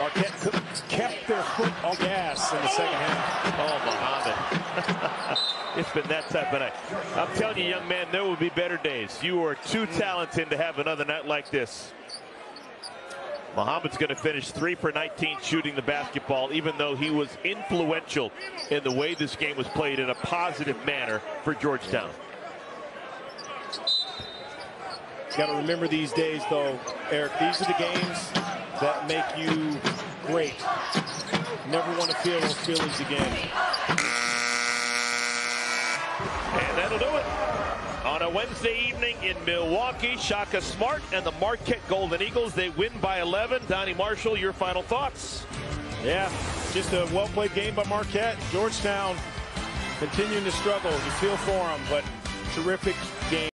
Marquette kept their foot on gas in the second half.
Oh, Mohammed. [laughs] it's been that type of night. I'm telling you, young man, there will be better days. You are too talented to have another night like this. Mohammed's going to finish 3 for 19 shooting the basketball, even though he was influential in the way this game was played in a positive manner for Georgetown.
Got to remember these days, though, Eric, these are the games that make you great. Never want to feel those feelings again.
And that'll do it. On a Wednesday evening in Milwaukee, Shaka Smart and the Marquette Golden Eagles, they win by 11. Donny Marshall, your final thoughts?
Yeah, just a well-played game by Marquette. Georgetown continuing to struggle. You feel for them, but terrific game.